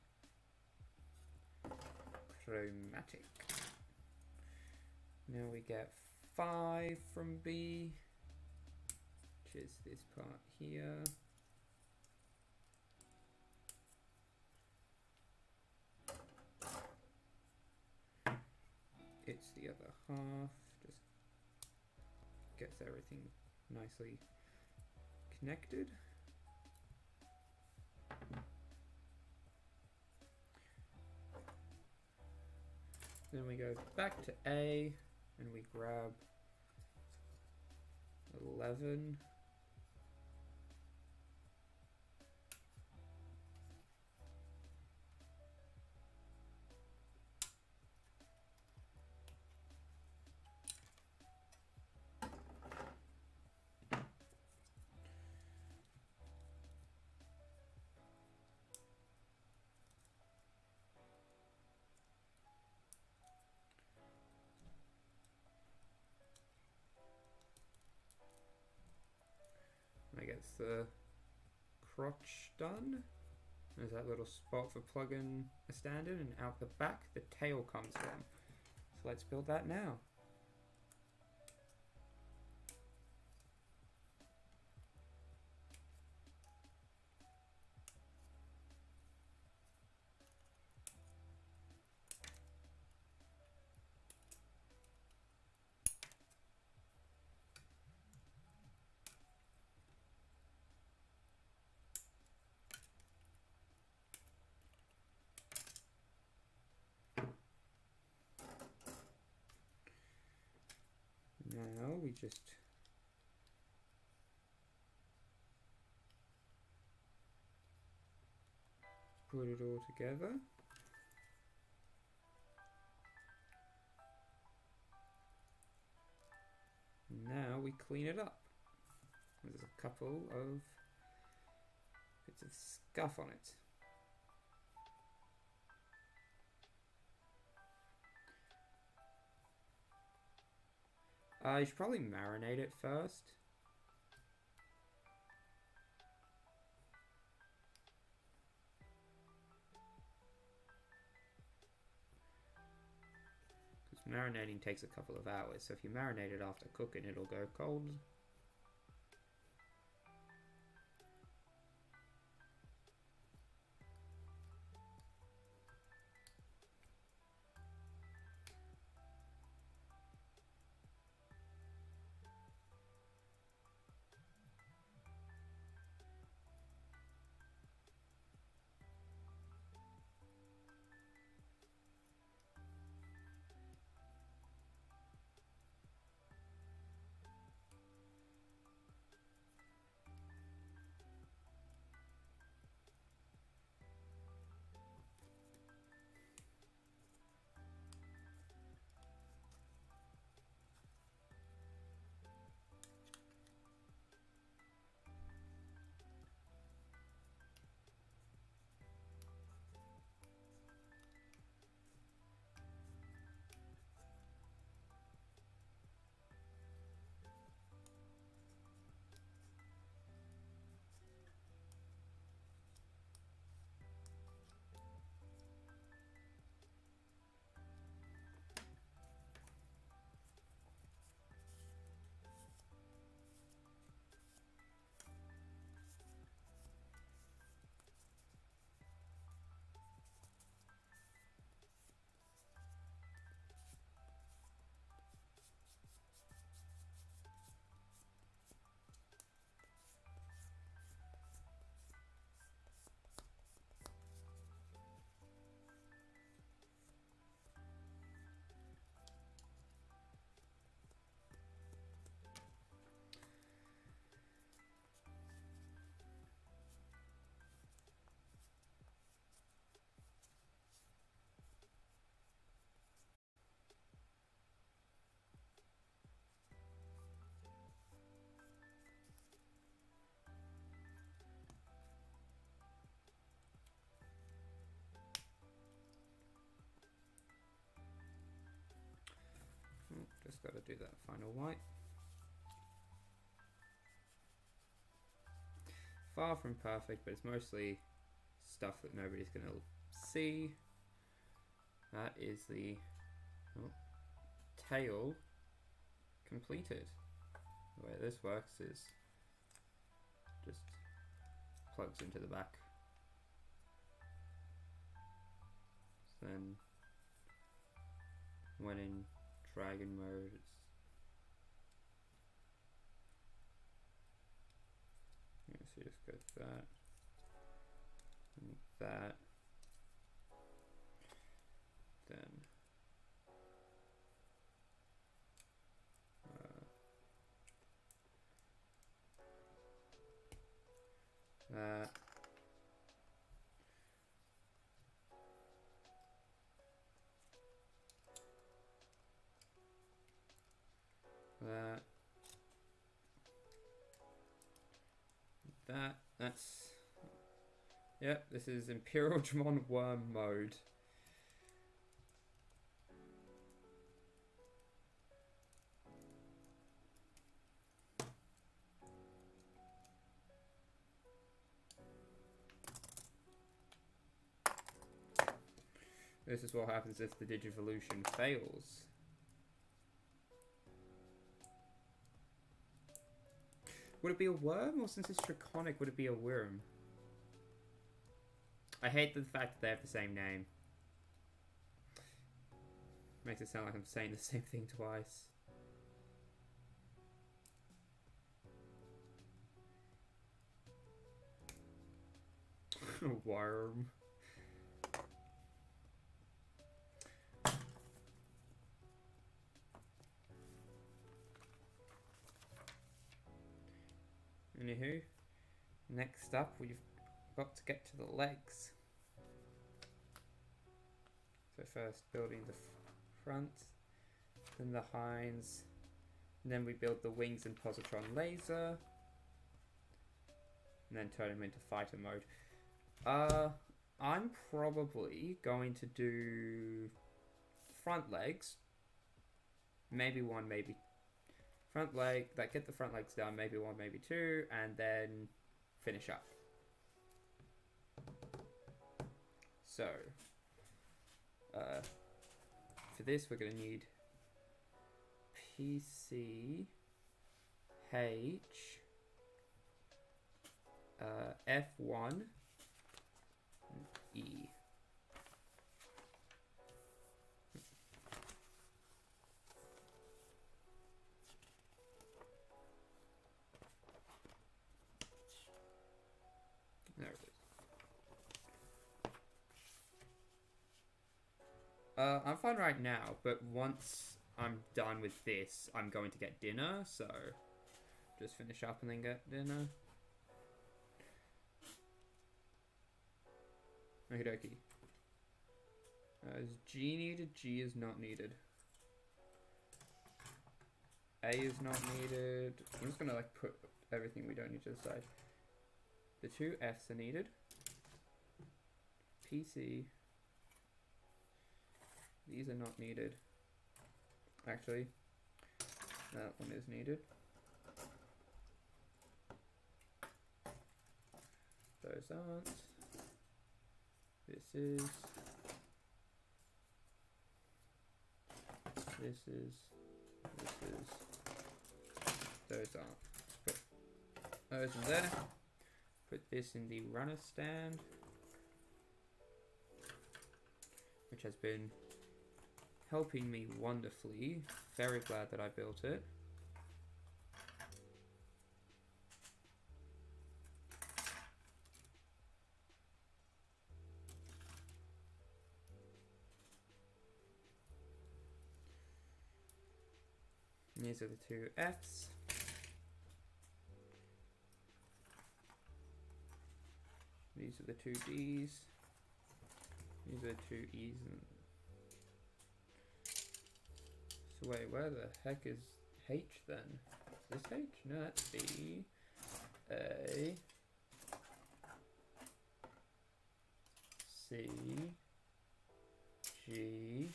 Chromatic. Now we get 5 from B, which is this part here. It's the other half, just gets everything nicely connected. Then we go back to A and we grab 11. I guess the crotch done. There's that little spot for plugging a stand in and out the back the tail comes from. So let's build that now. Just put it all together. Now we clean it up. There's a couple of bits of scuff on it. Uh, you should probably marinate it first. Because marinating takes a couple of hours, so if you marinate it after cooking, it'll go cold. Got to do that final white. Far from perfect, but it's mostly stuff that nobody's going to see. That is the oh, tail completed. The way this works is just plugs into the back. So then when in dragon mode it's yeah, so just go that. And that. Then uh, that that that that's yep this is imperial dramon worm mode This is what happens if the Digivolution fails. Would it be a worm, or since it's draconic, would it be a wyrm? I hate the fact that they have the same name. Makes it sound like I'm saying the same thing twice. worm. Anywho, next up we've got to get to the legs. So first building the front, then the hinds, and then we build the wings and positron laser, and then turn them into fighter mode. Uh, I'm probably going to do front legs, maybe one, maybe front leg, like get the front legs done, maybe one, maybe two, and then finish up. So, uh, for this we're going to need PC, H, uh, F1, E. Uh, I'm fine right now, but once I'm done with this, I'm going to get dinner, so just finish up and then get dinner. Okie dokie. Uh, is G needed? G is not needed. A is not needed. I'm just gonna like put everything we don't need to the side. The two Fs are needed. PC. These are not needed. Actually, that one is needed. Those aren't. This is. This is. This is. Those aren't. Put those in there. Put this in the runner stand. Which has been helping me wonderfully. Very glad that I built it. These are the two Fs. These are the two Ds. These are the two E's. And so wait, where the heck is H then? Is this H? No, that's B. A. C. G.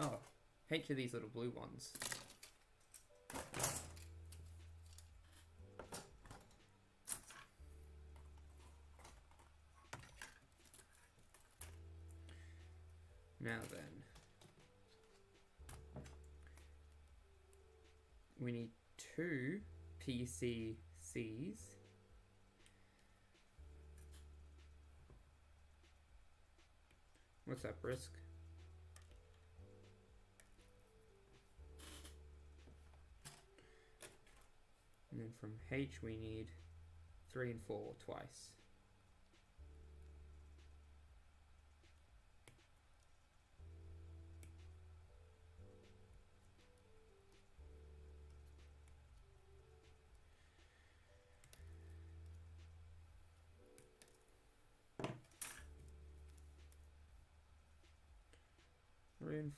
Oh, H are these little blue ones. PCCs. What's that, brisk? And then from H we need three and four twice.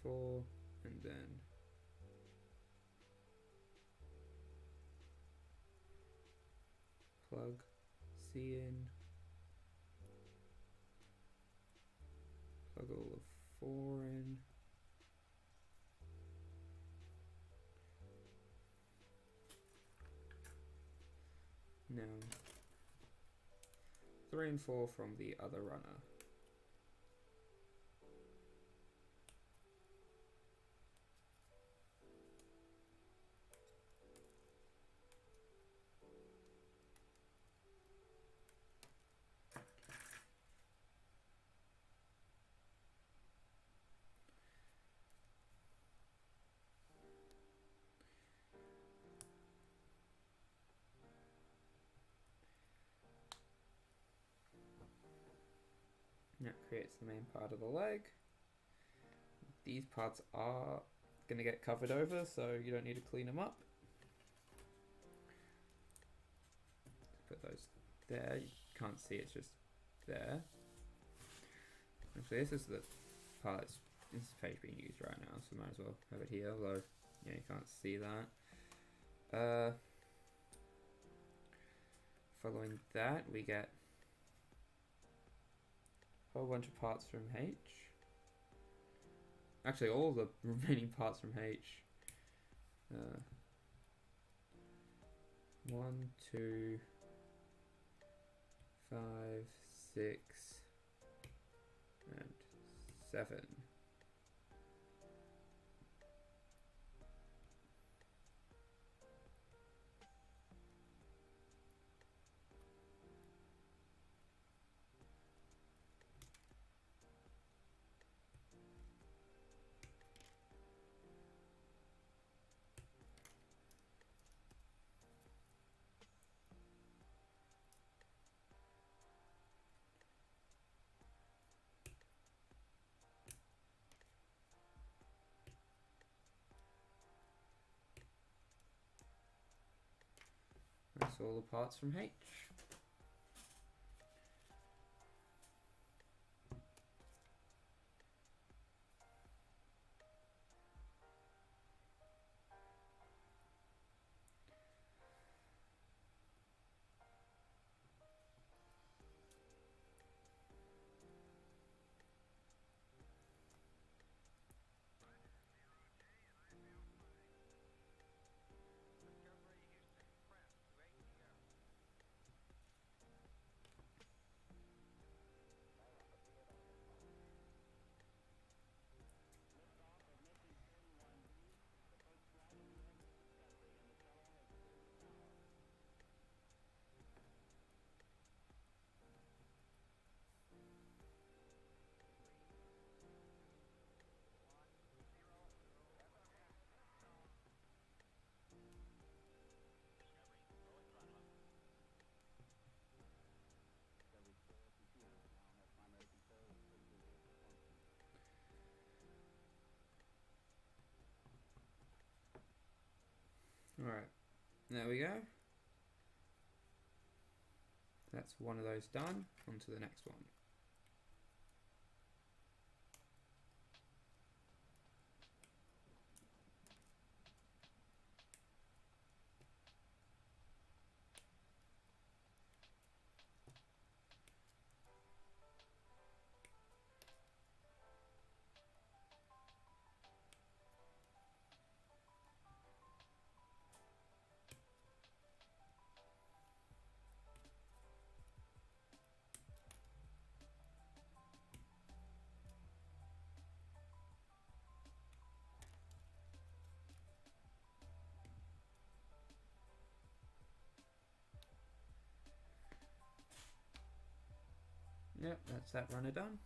Four, and then plug C in, plug all of four in. Now, three and four from the other runner. Creates the main part of the leg. These parts are going to get covered over, so you don't need to clean them up. Put those there. You can't see, it's just there. Actually, this is the part that's this is page being used right now, so might as well have it here, although, yeah, you can't see that. Uh, following that, we get whole bunch of parts from H. Actually, all the remaining parts from H. Uh, one, two, five, six, and seven. All the parts from H. there we go. That's one of those done. On to the next one. Yep, that's that runner done.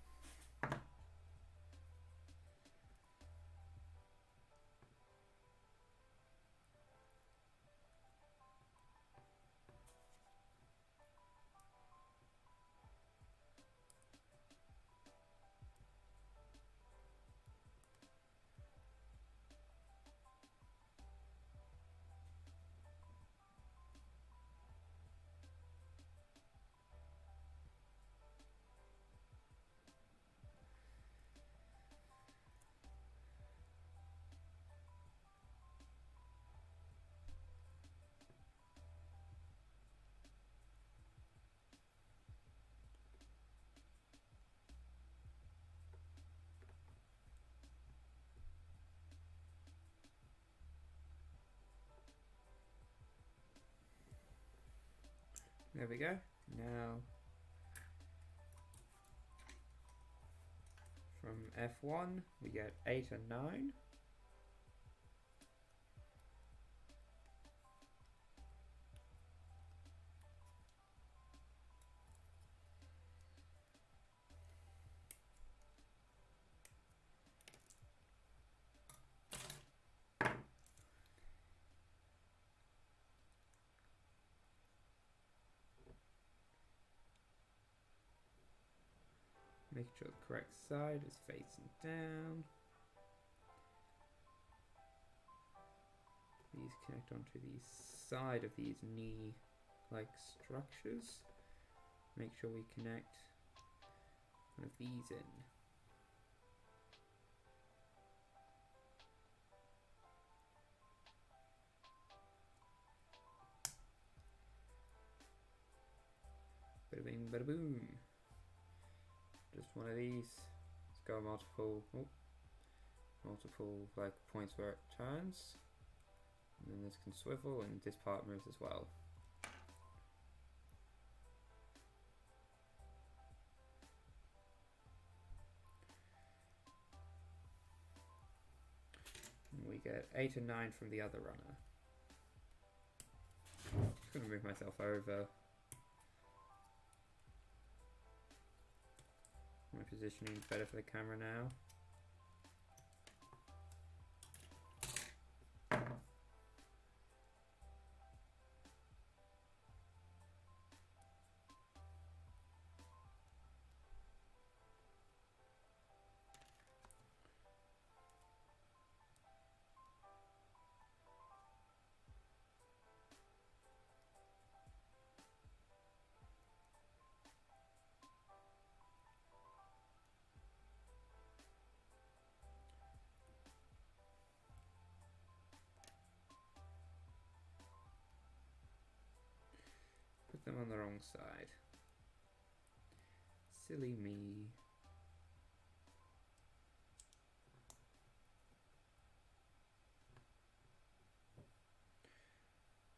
There we go. Now from F1 we get 8 and 9. Make sure the correct side is facing down. These connect onto the side of these knee-like structures. Make sure we connect one of these in. Bada bing, bada boom just one of these. Let's go multiple, oh, multiple like points where it turns. And then this can swivel and this part moves as well. And we get 8 and 9 from the other runner. Just gonna move myself over. My positioning is better for the camera now. On the wrong side. Silly me.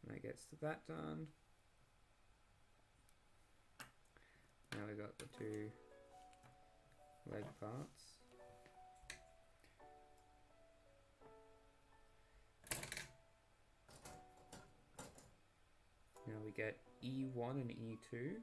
When that gets to that done. Now we got the two leg parts. Now we get E1 and E2.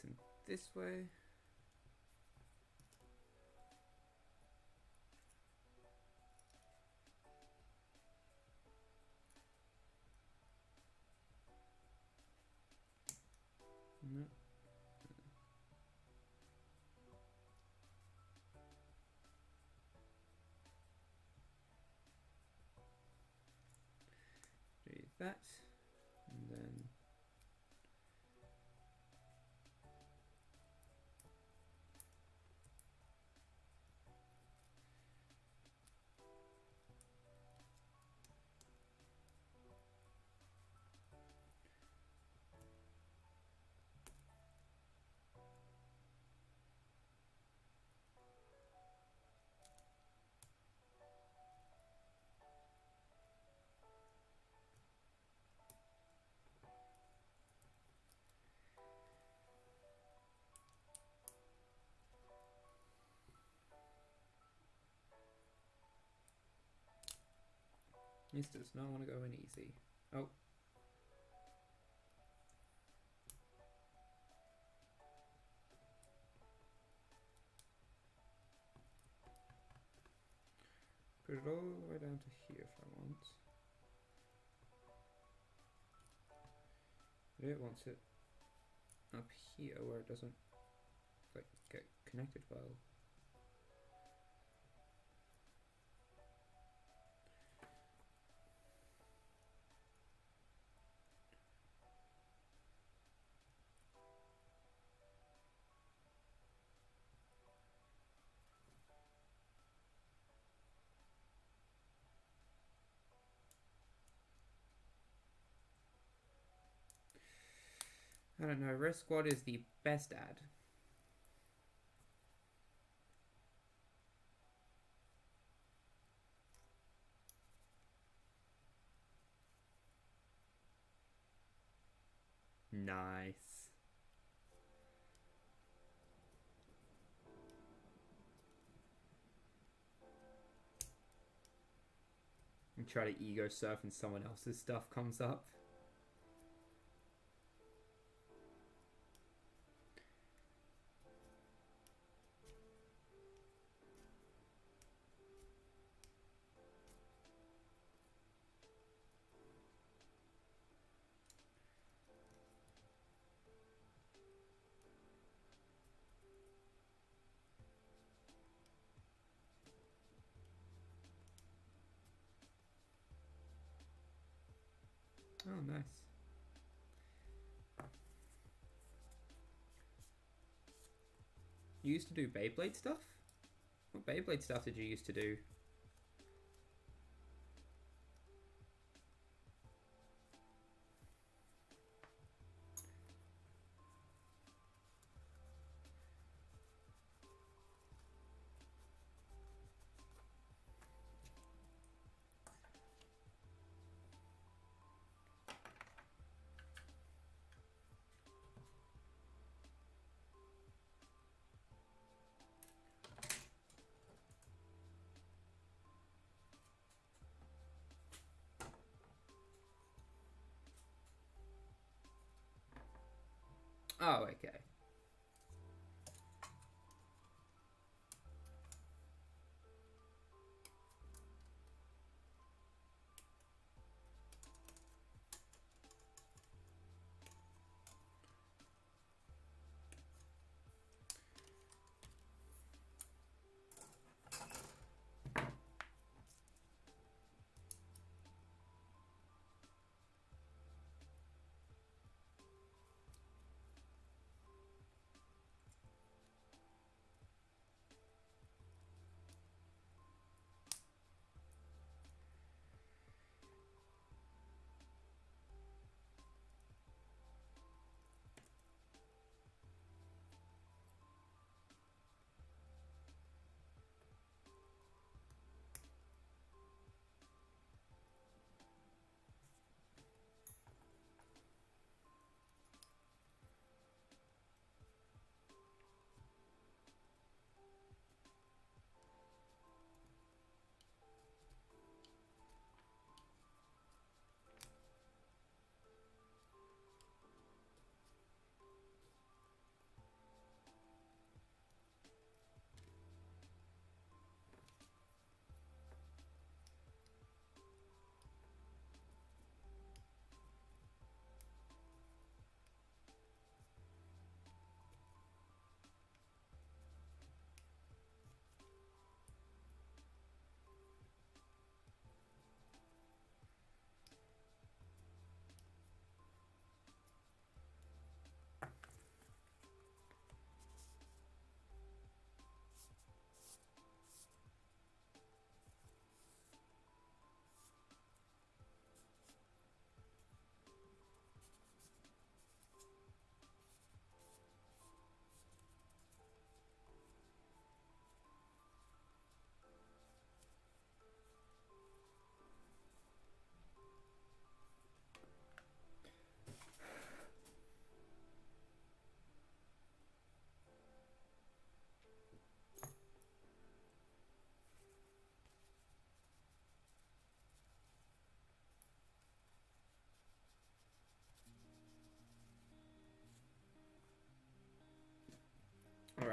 Facing this way. No. Do that, This does not want to go in easy. Oh. Put it all the way down to here if I want. It wants it up here where it doesn't like get connected well. I don't know. Res Squad is the best ad. Nice. And try to ego surf and someone else's stuff comes up. You used to do Beyblade stuff? What Beyblade stuff did you used to do?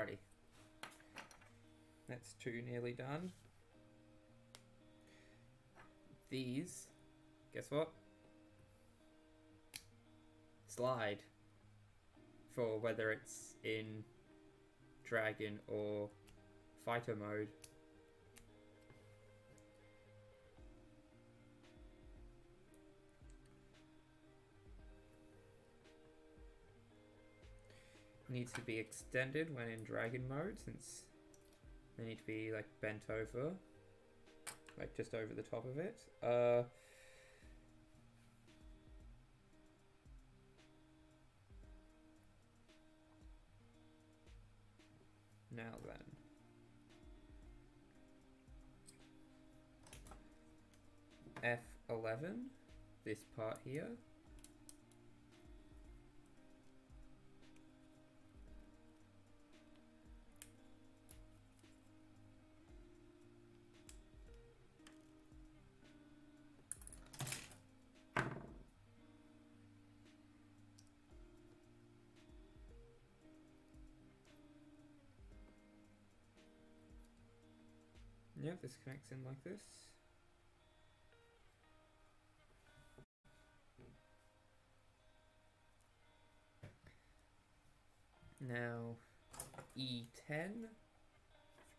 Alrighty. That's two nearly done. These, guess what? Slide. For whether it's in dragon or fighter mode. Needs to be extended when in dragon mode since they need to be like bent over. Like just over the top of it. Uh Now then. F11, this part here. This connects in like this. Now, E10, should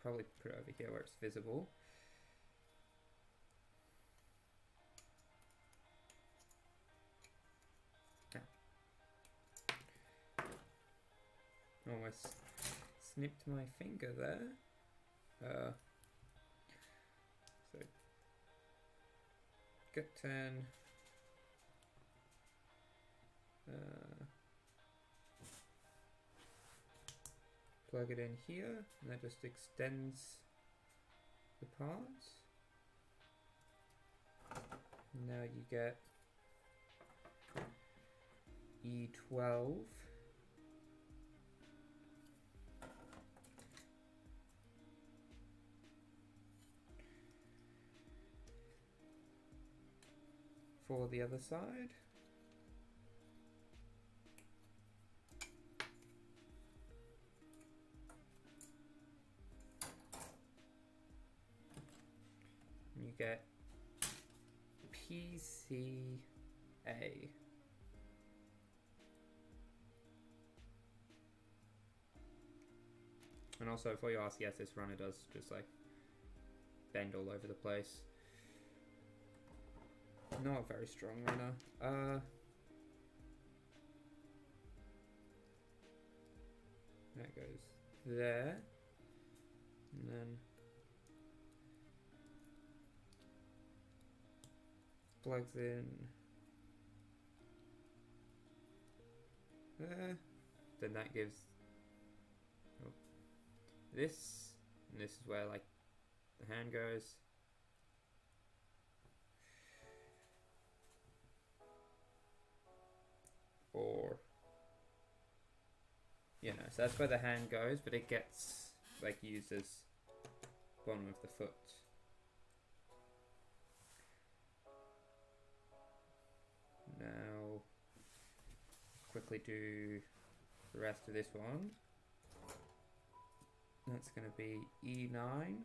probably put it over here where it's visible. Almost snipped my finger there. Uh, get 10. Uh, plug it in here, and that just extends the parts. Now you get E12. For the other side. You get PCA. And also for your RCS, this runner does just like bend all over the place. Not a very strong runner. Uh, that goes there. And then plugs in there. Then that gives oh, this, and this is where like the hand goes. Or you know, so that's where the hand goes, but it gets like used as bottom of the foot. Now, quickly do the rest of this one. That's going to be E9.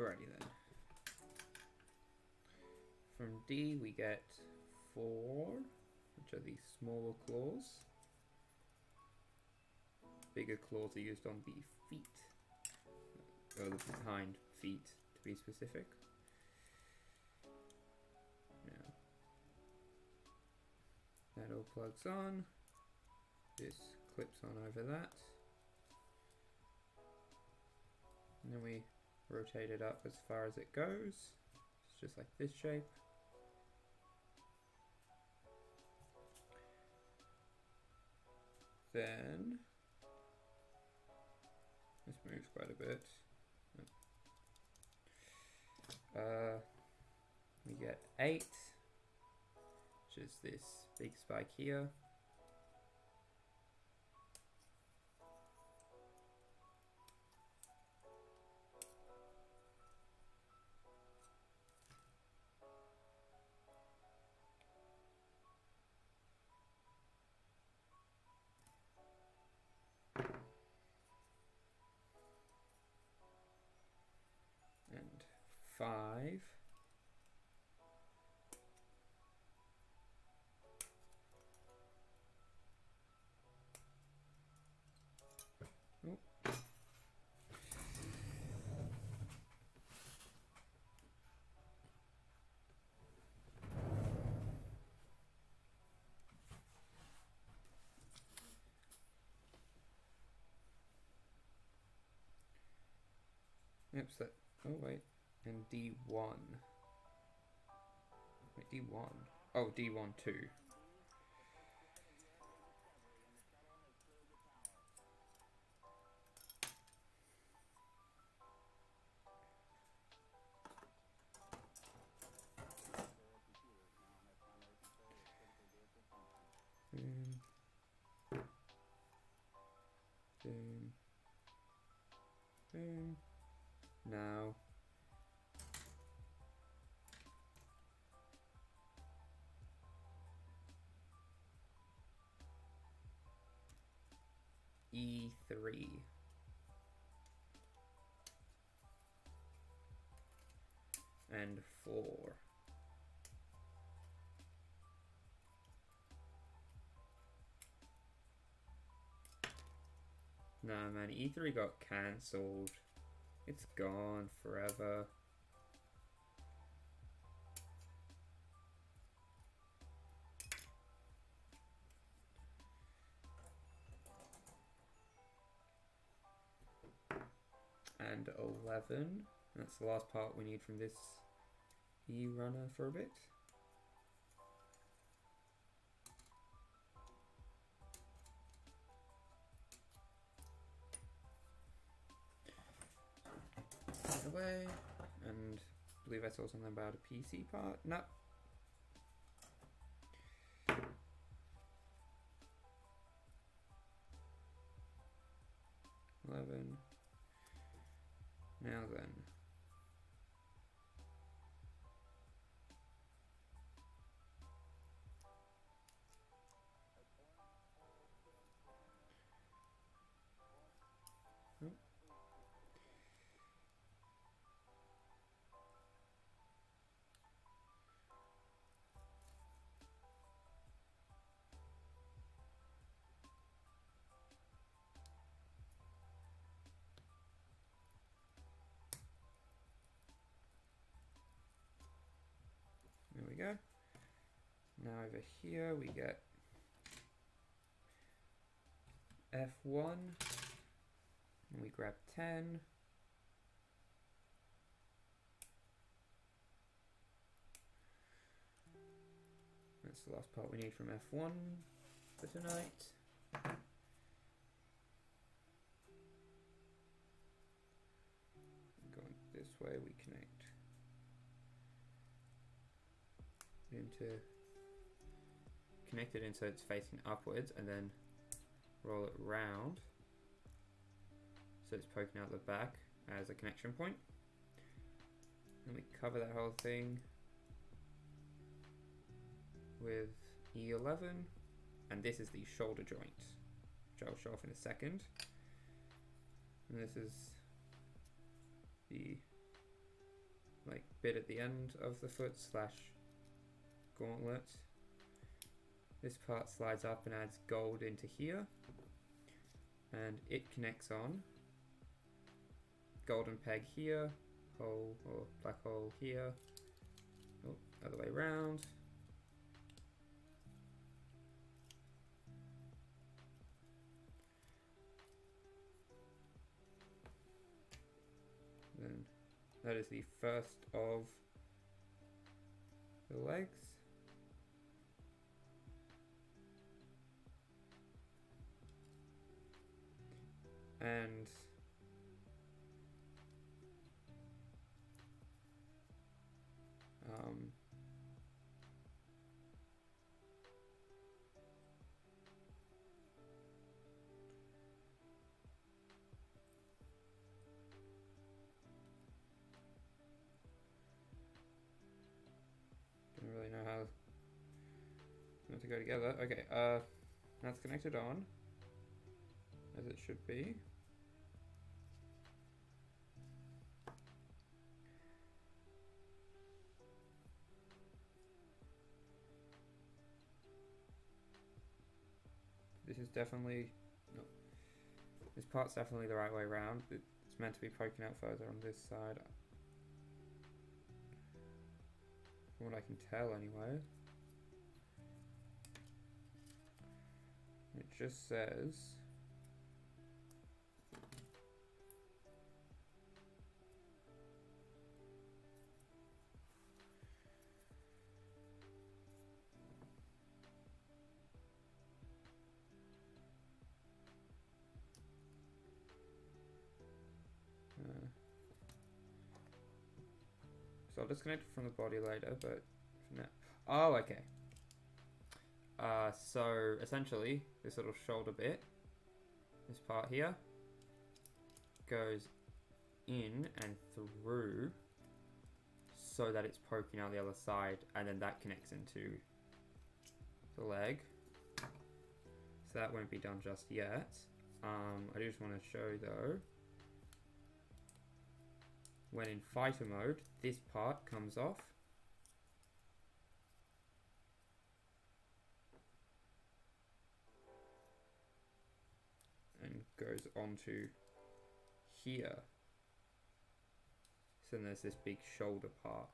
Alrighty then. From D we get four, which are the smaller claws. Bigger claws are used on the feet, or the behind feet to be specific. Now, that all plugs on. This clips on over that. And then we rotate it up as far as it goes. It's just like this shape. Then this moves quite a bit. Uh, we get eight, which is this big spike here. Five. Oops, that. Oh, wait and D1. Wait, D1. Oh, D1 2. E3. And 4. Nah, man, E3 got cancelled. It's gone forever. 11. That's the last part we need from this E runner for a bit. Away. And I believe I saw something about a PC part. No. Eleven. Now then. Go. Now over here we get F1 and we grab 10. That's the last part we need from F1 for tonight. Going this way we connect into connect it in so it's facing upwards and then roll it round so it's poking out the back as a connection point. And we cover that whole thing with E11 and this is the shoulder joint which I'll show off in a second. And this is the like bit at the end of the foot slash gauntlet. This part slides up and adds gold into here. And it connects on. Golden peg here, hole or black hole here. Oh, other way around. Then that is the first of the legs. And um, don't really know how to go together. Okay, uh, that's connected on as it should be. Is definitely no. This part's definitely the right way around. It's meant to be poking out further on this side. From what I can tell, anyway. It just says. Disconnect from the body later, but. Oh, okay. Uh, so essentially, this little shoulder bit, this part here, goes in and through so that it's poking out the other side, and then that connects into the leg. So that won't be done just yet. Um, I just want to show though, when in fighter mode, this part comes off. And goes onto here. So then there's this big shoulder part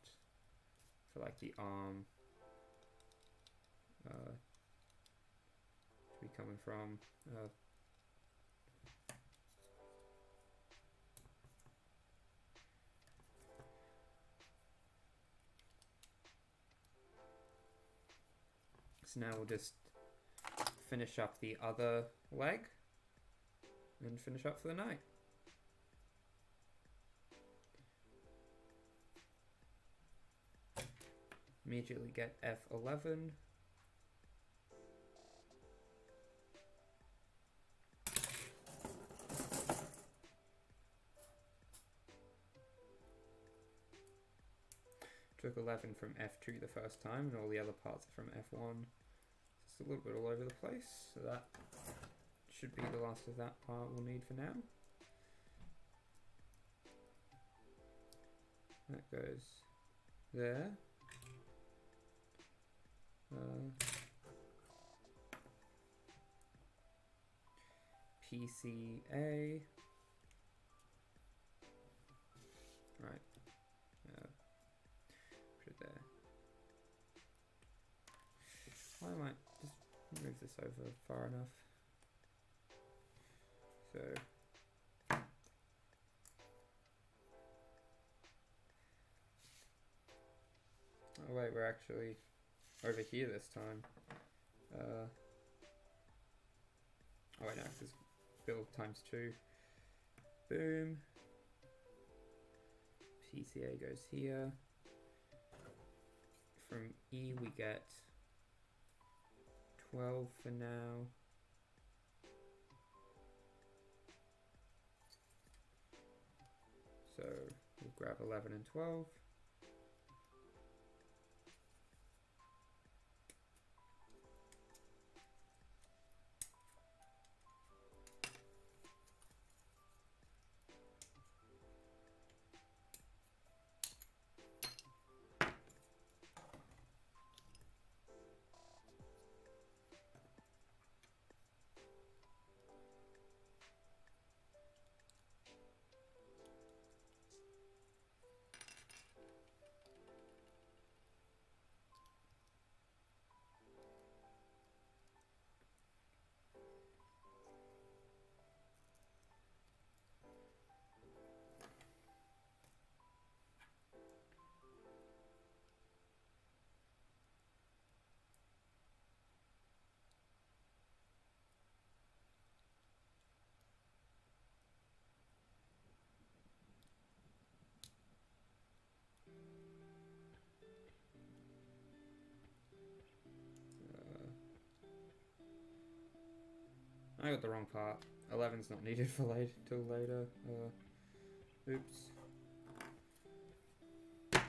for like the arm uh, to be coming from. Uh, So now we'll just finish up the other leg and finish up for the night. Immediately get F11. Took 11 from F2 the first time and all the other parts are from F1 a little bit all over the place, so that should be the last of that part we'll need for now. That goes there. Uh, PCA. Right. Uh, put it there. Why am I move this over far enough? So Oh wait, we're actually over here this time. Uh, oh wait, no, this build times two. Boom. PCA goes here. From E we get 12 for now. So we'll grab 11 and 12. I got the wrong part. 11's not needed for late till later. Uh, oops. It's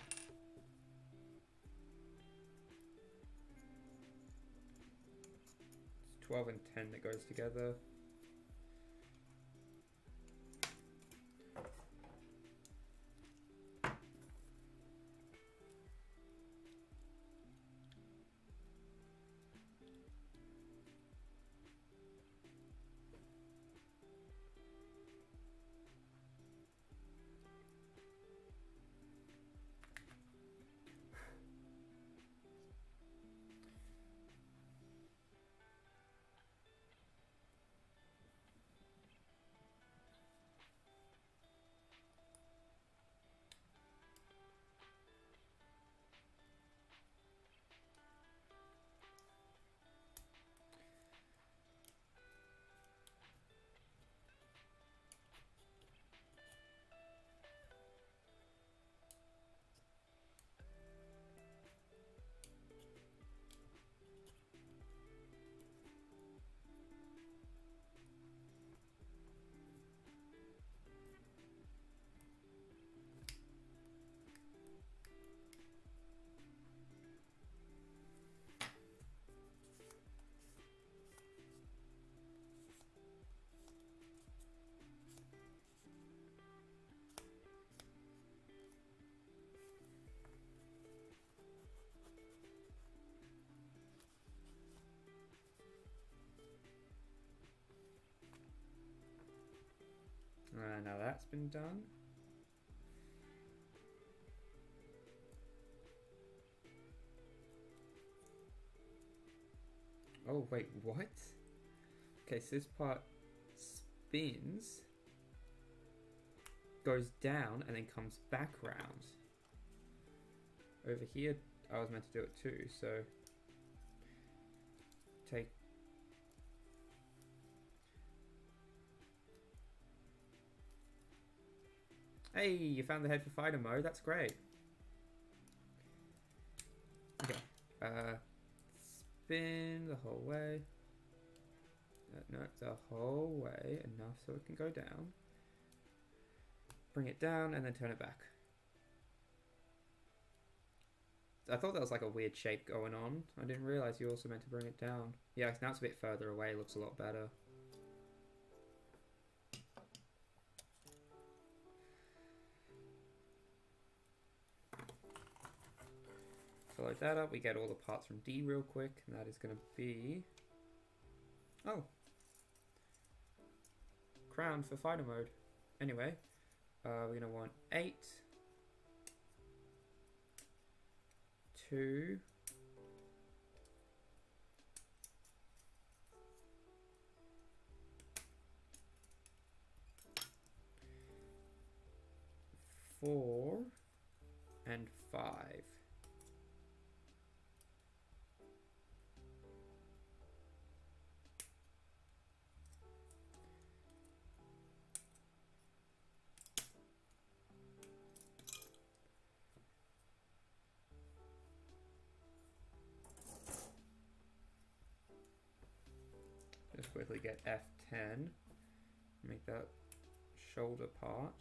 12 and 10 that goes together. That's been done. Oh, wait, what? Okay, so this part spins, goes down, and then comes back round. Over here, I was meant to do it too, so take Hey, you found the head for fighter mode. That's great. Okay. Uh, spin the whole way. Uh, no, the whole way. Enough so it can go down. Bring it down and then turn it back. I thought that was like a weird shape going on. I didn't realize you also meant to bring it down. Yeah, now it's a bit further away. Looks a lot better. Load that up, we get all the parts from D real quick, and that is going to be... Oh. Crown for fighter mode. Anyway, uh, we're going to want 8, 2, four, and five. Just F10, make that shoulder part.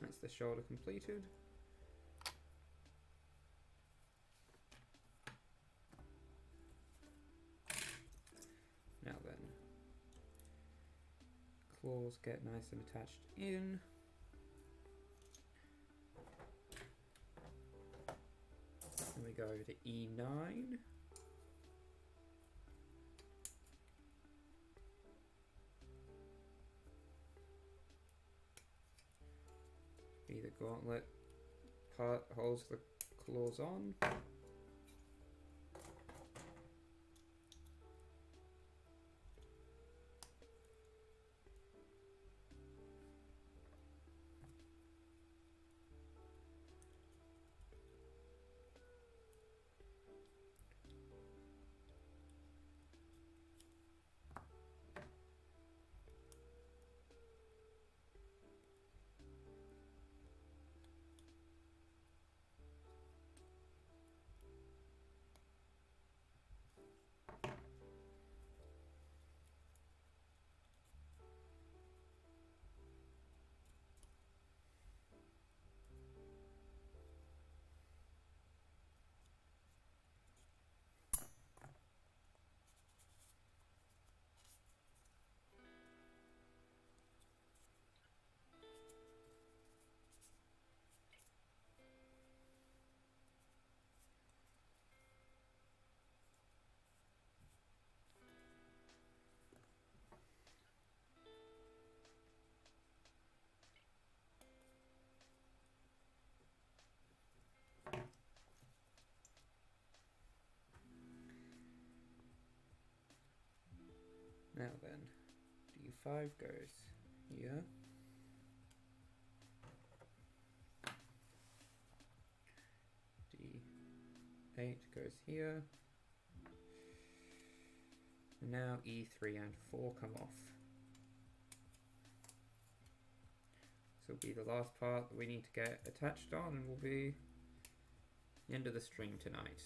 That's the shoulder completed. Now then, claws get nice and attached in. And we go to E9. Gauntlet part holds the claws on. Now then, d5 goes here. d8 goes here. Now e3 and 4 come off. This will be the last part that we need to get attached on and will be the end of the stream tonight.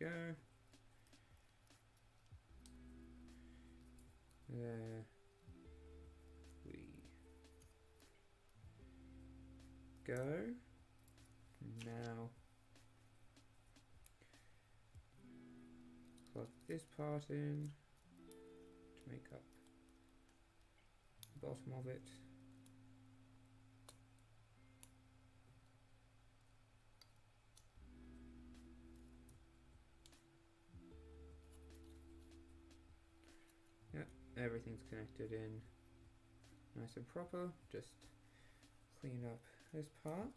Go. There we go. Now plug this part in to make up the bottom of it. Everything's connected in nice and proper. Just clean up this part.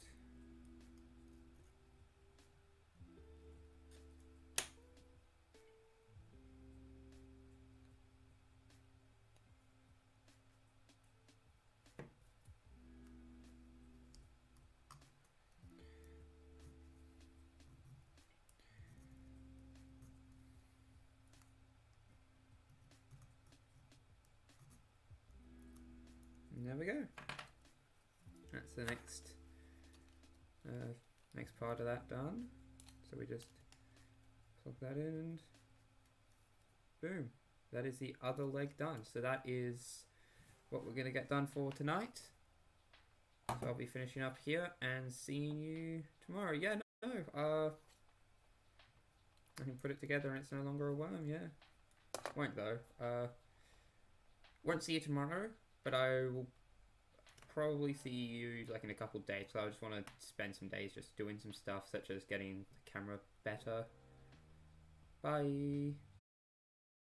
The next uh, next part of that done. So we just plug that in and boom. That is the other leg done. So that is what we're going to get done for tonight. So I'll be finishing up here and seeing you tomorrow. Yeah, no, no. Uh, I can put it together and it's no longer a wyrm, yeah. Won't though. Uh, won't see you tomorrow, but I will probably see you like in a couple days. So I just want to spend some days just doing some stuff such as getting the camera better. Bye.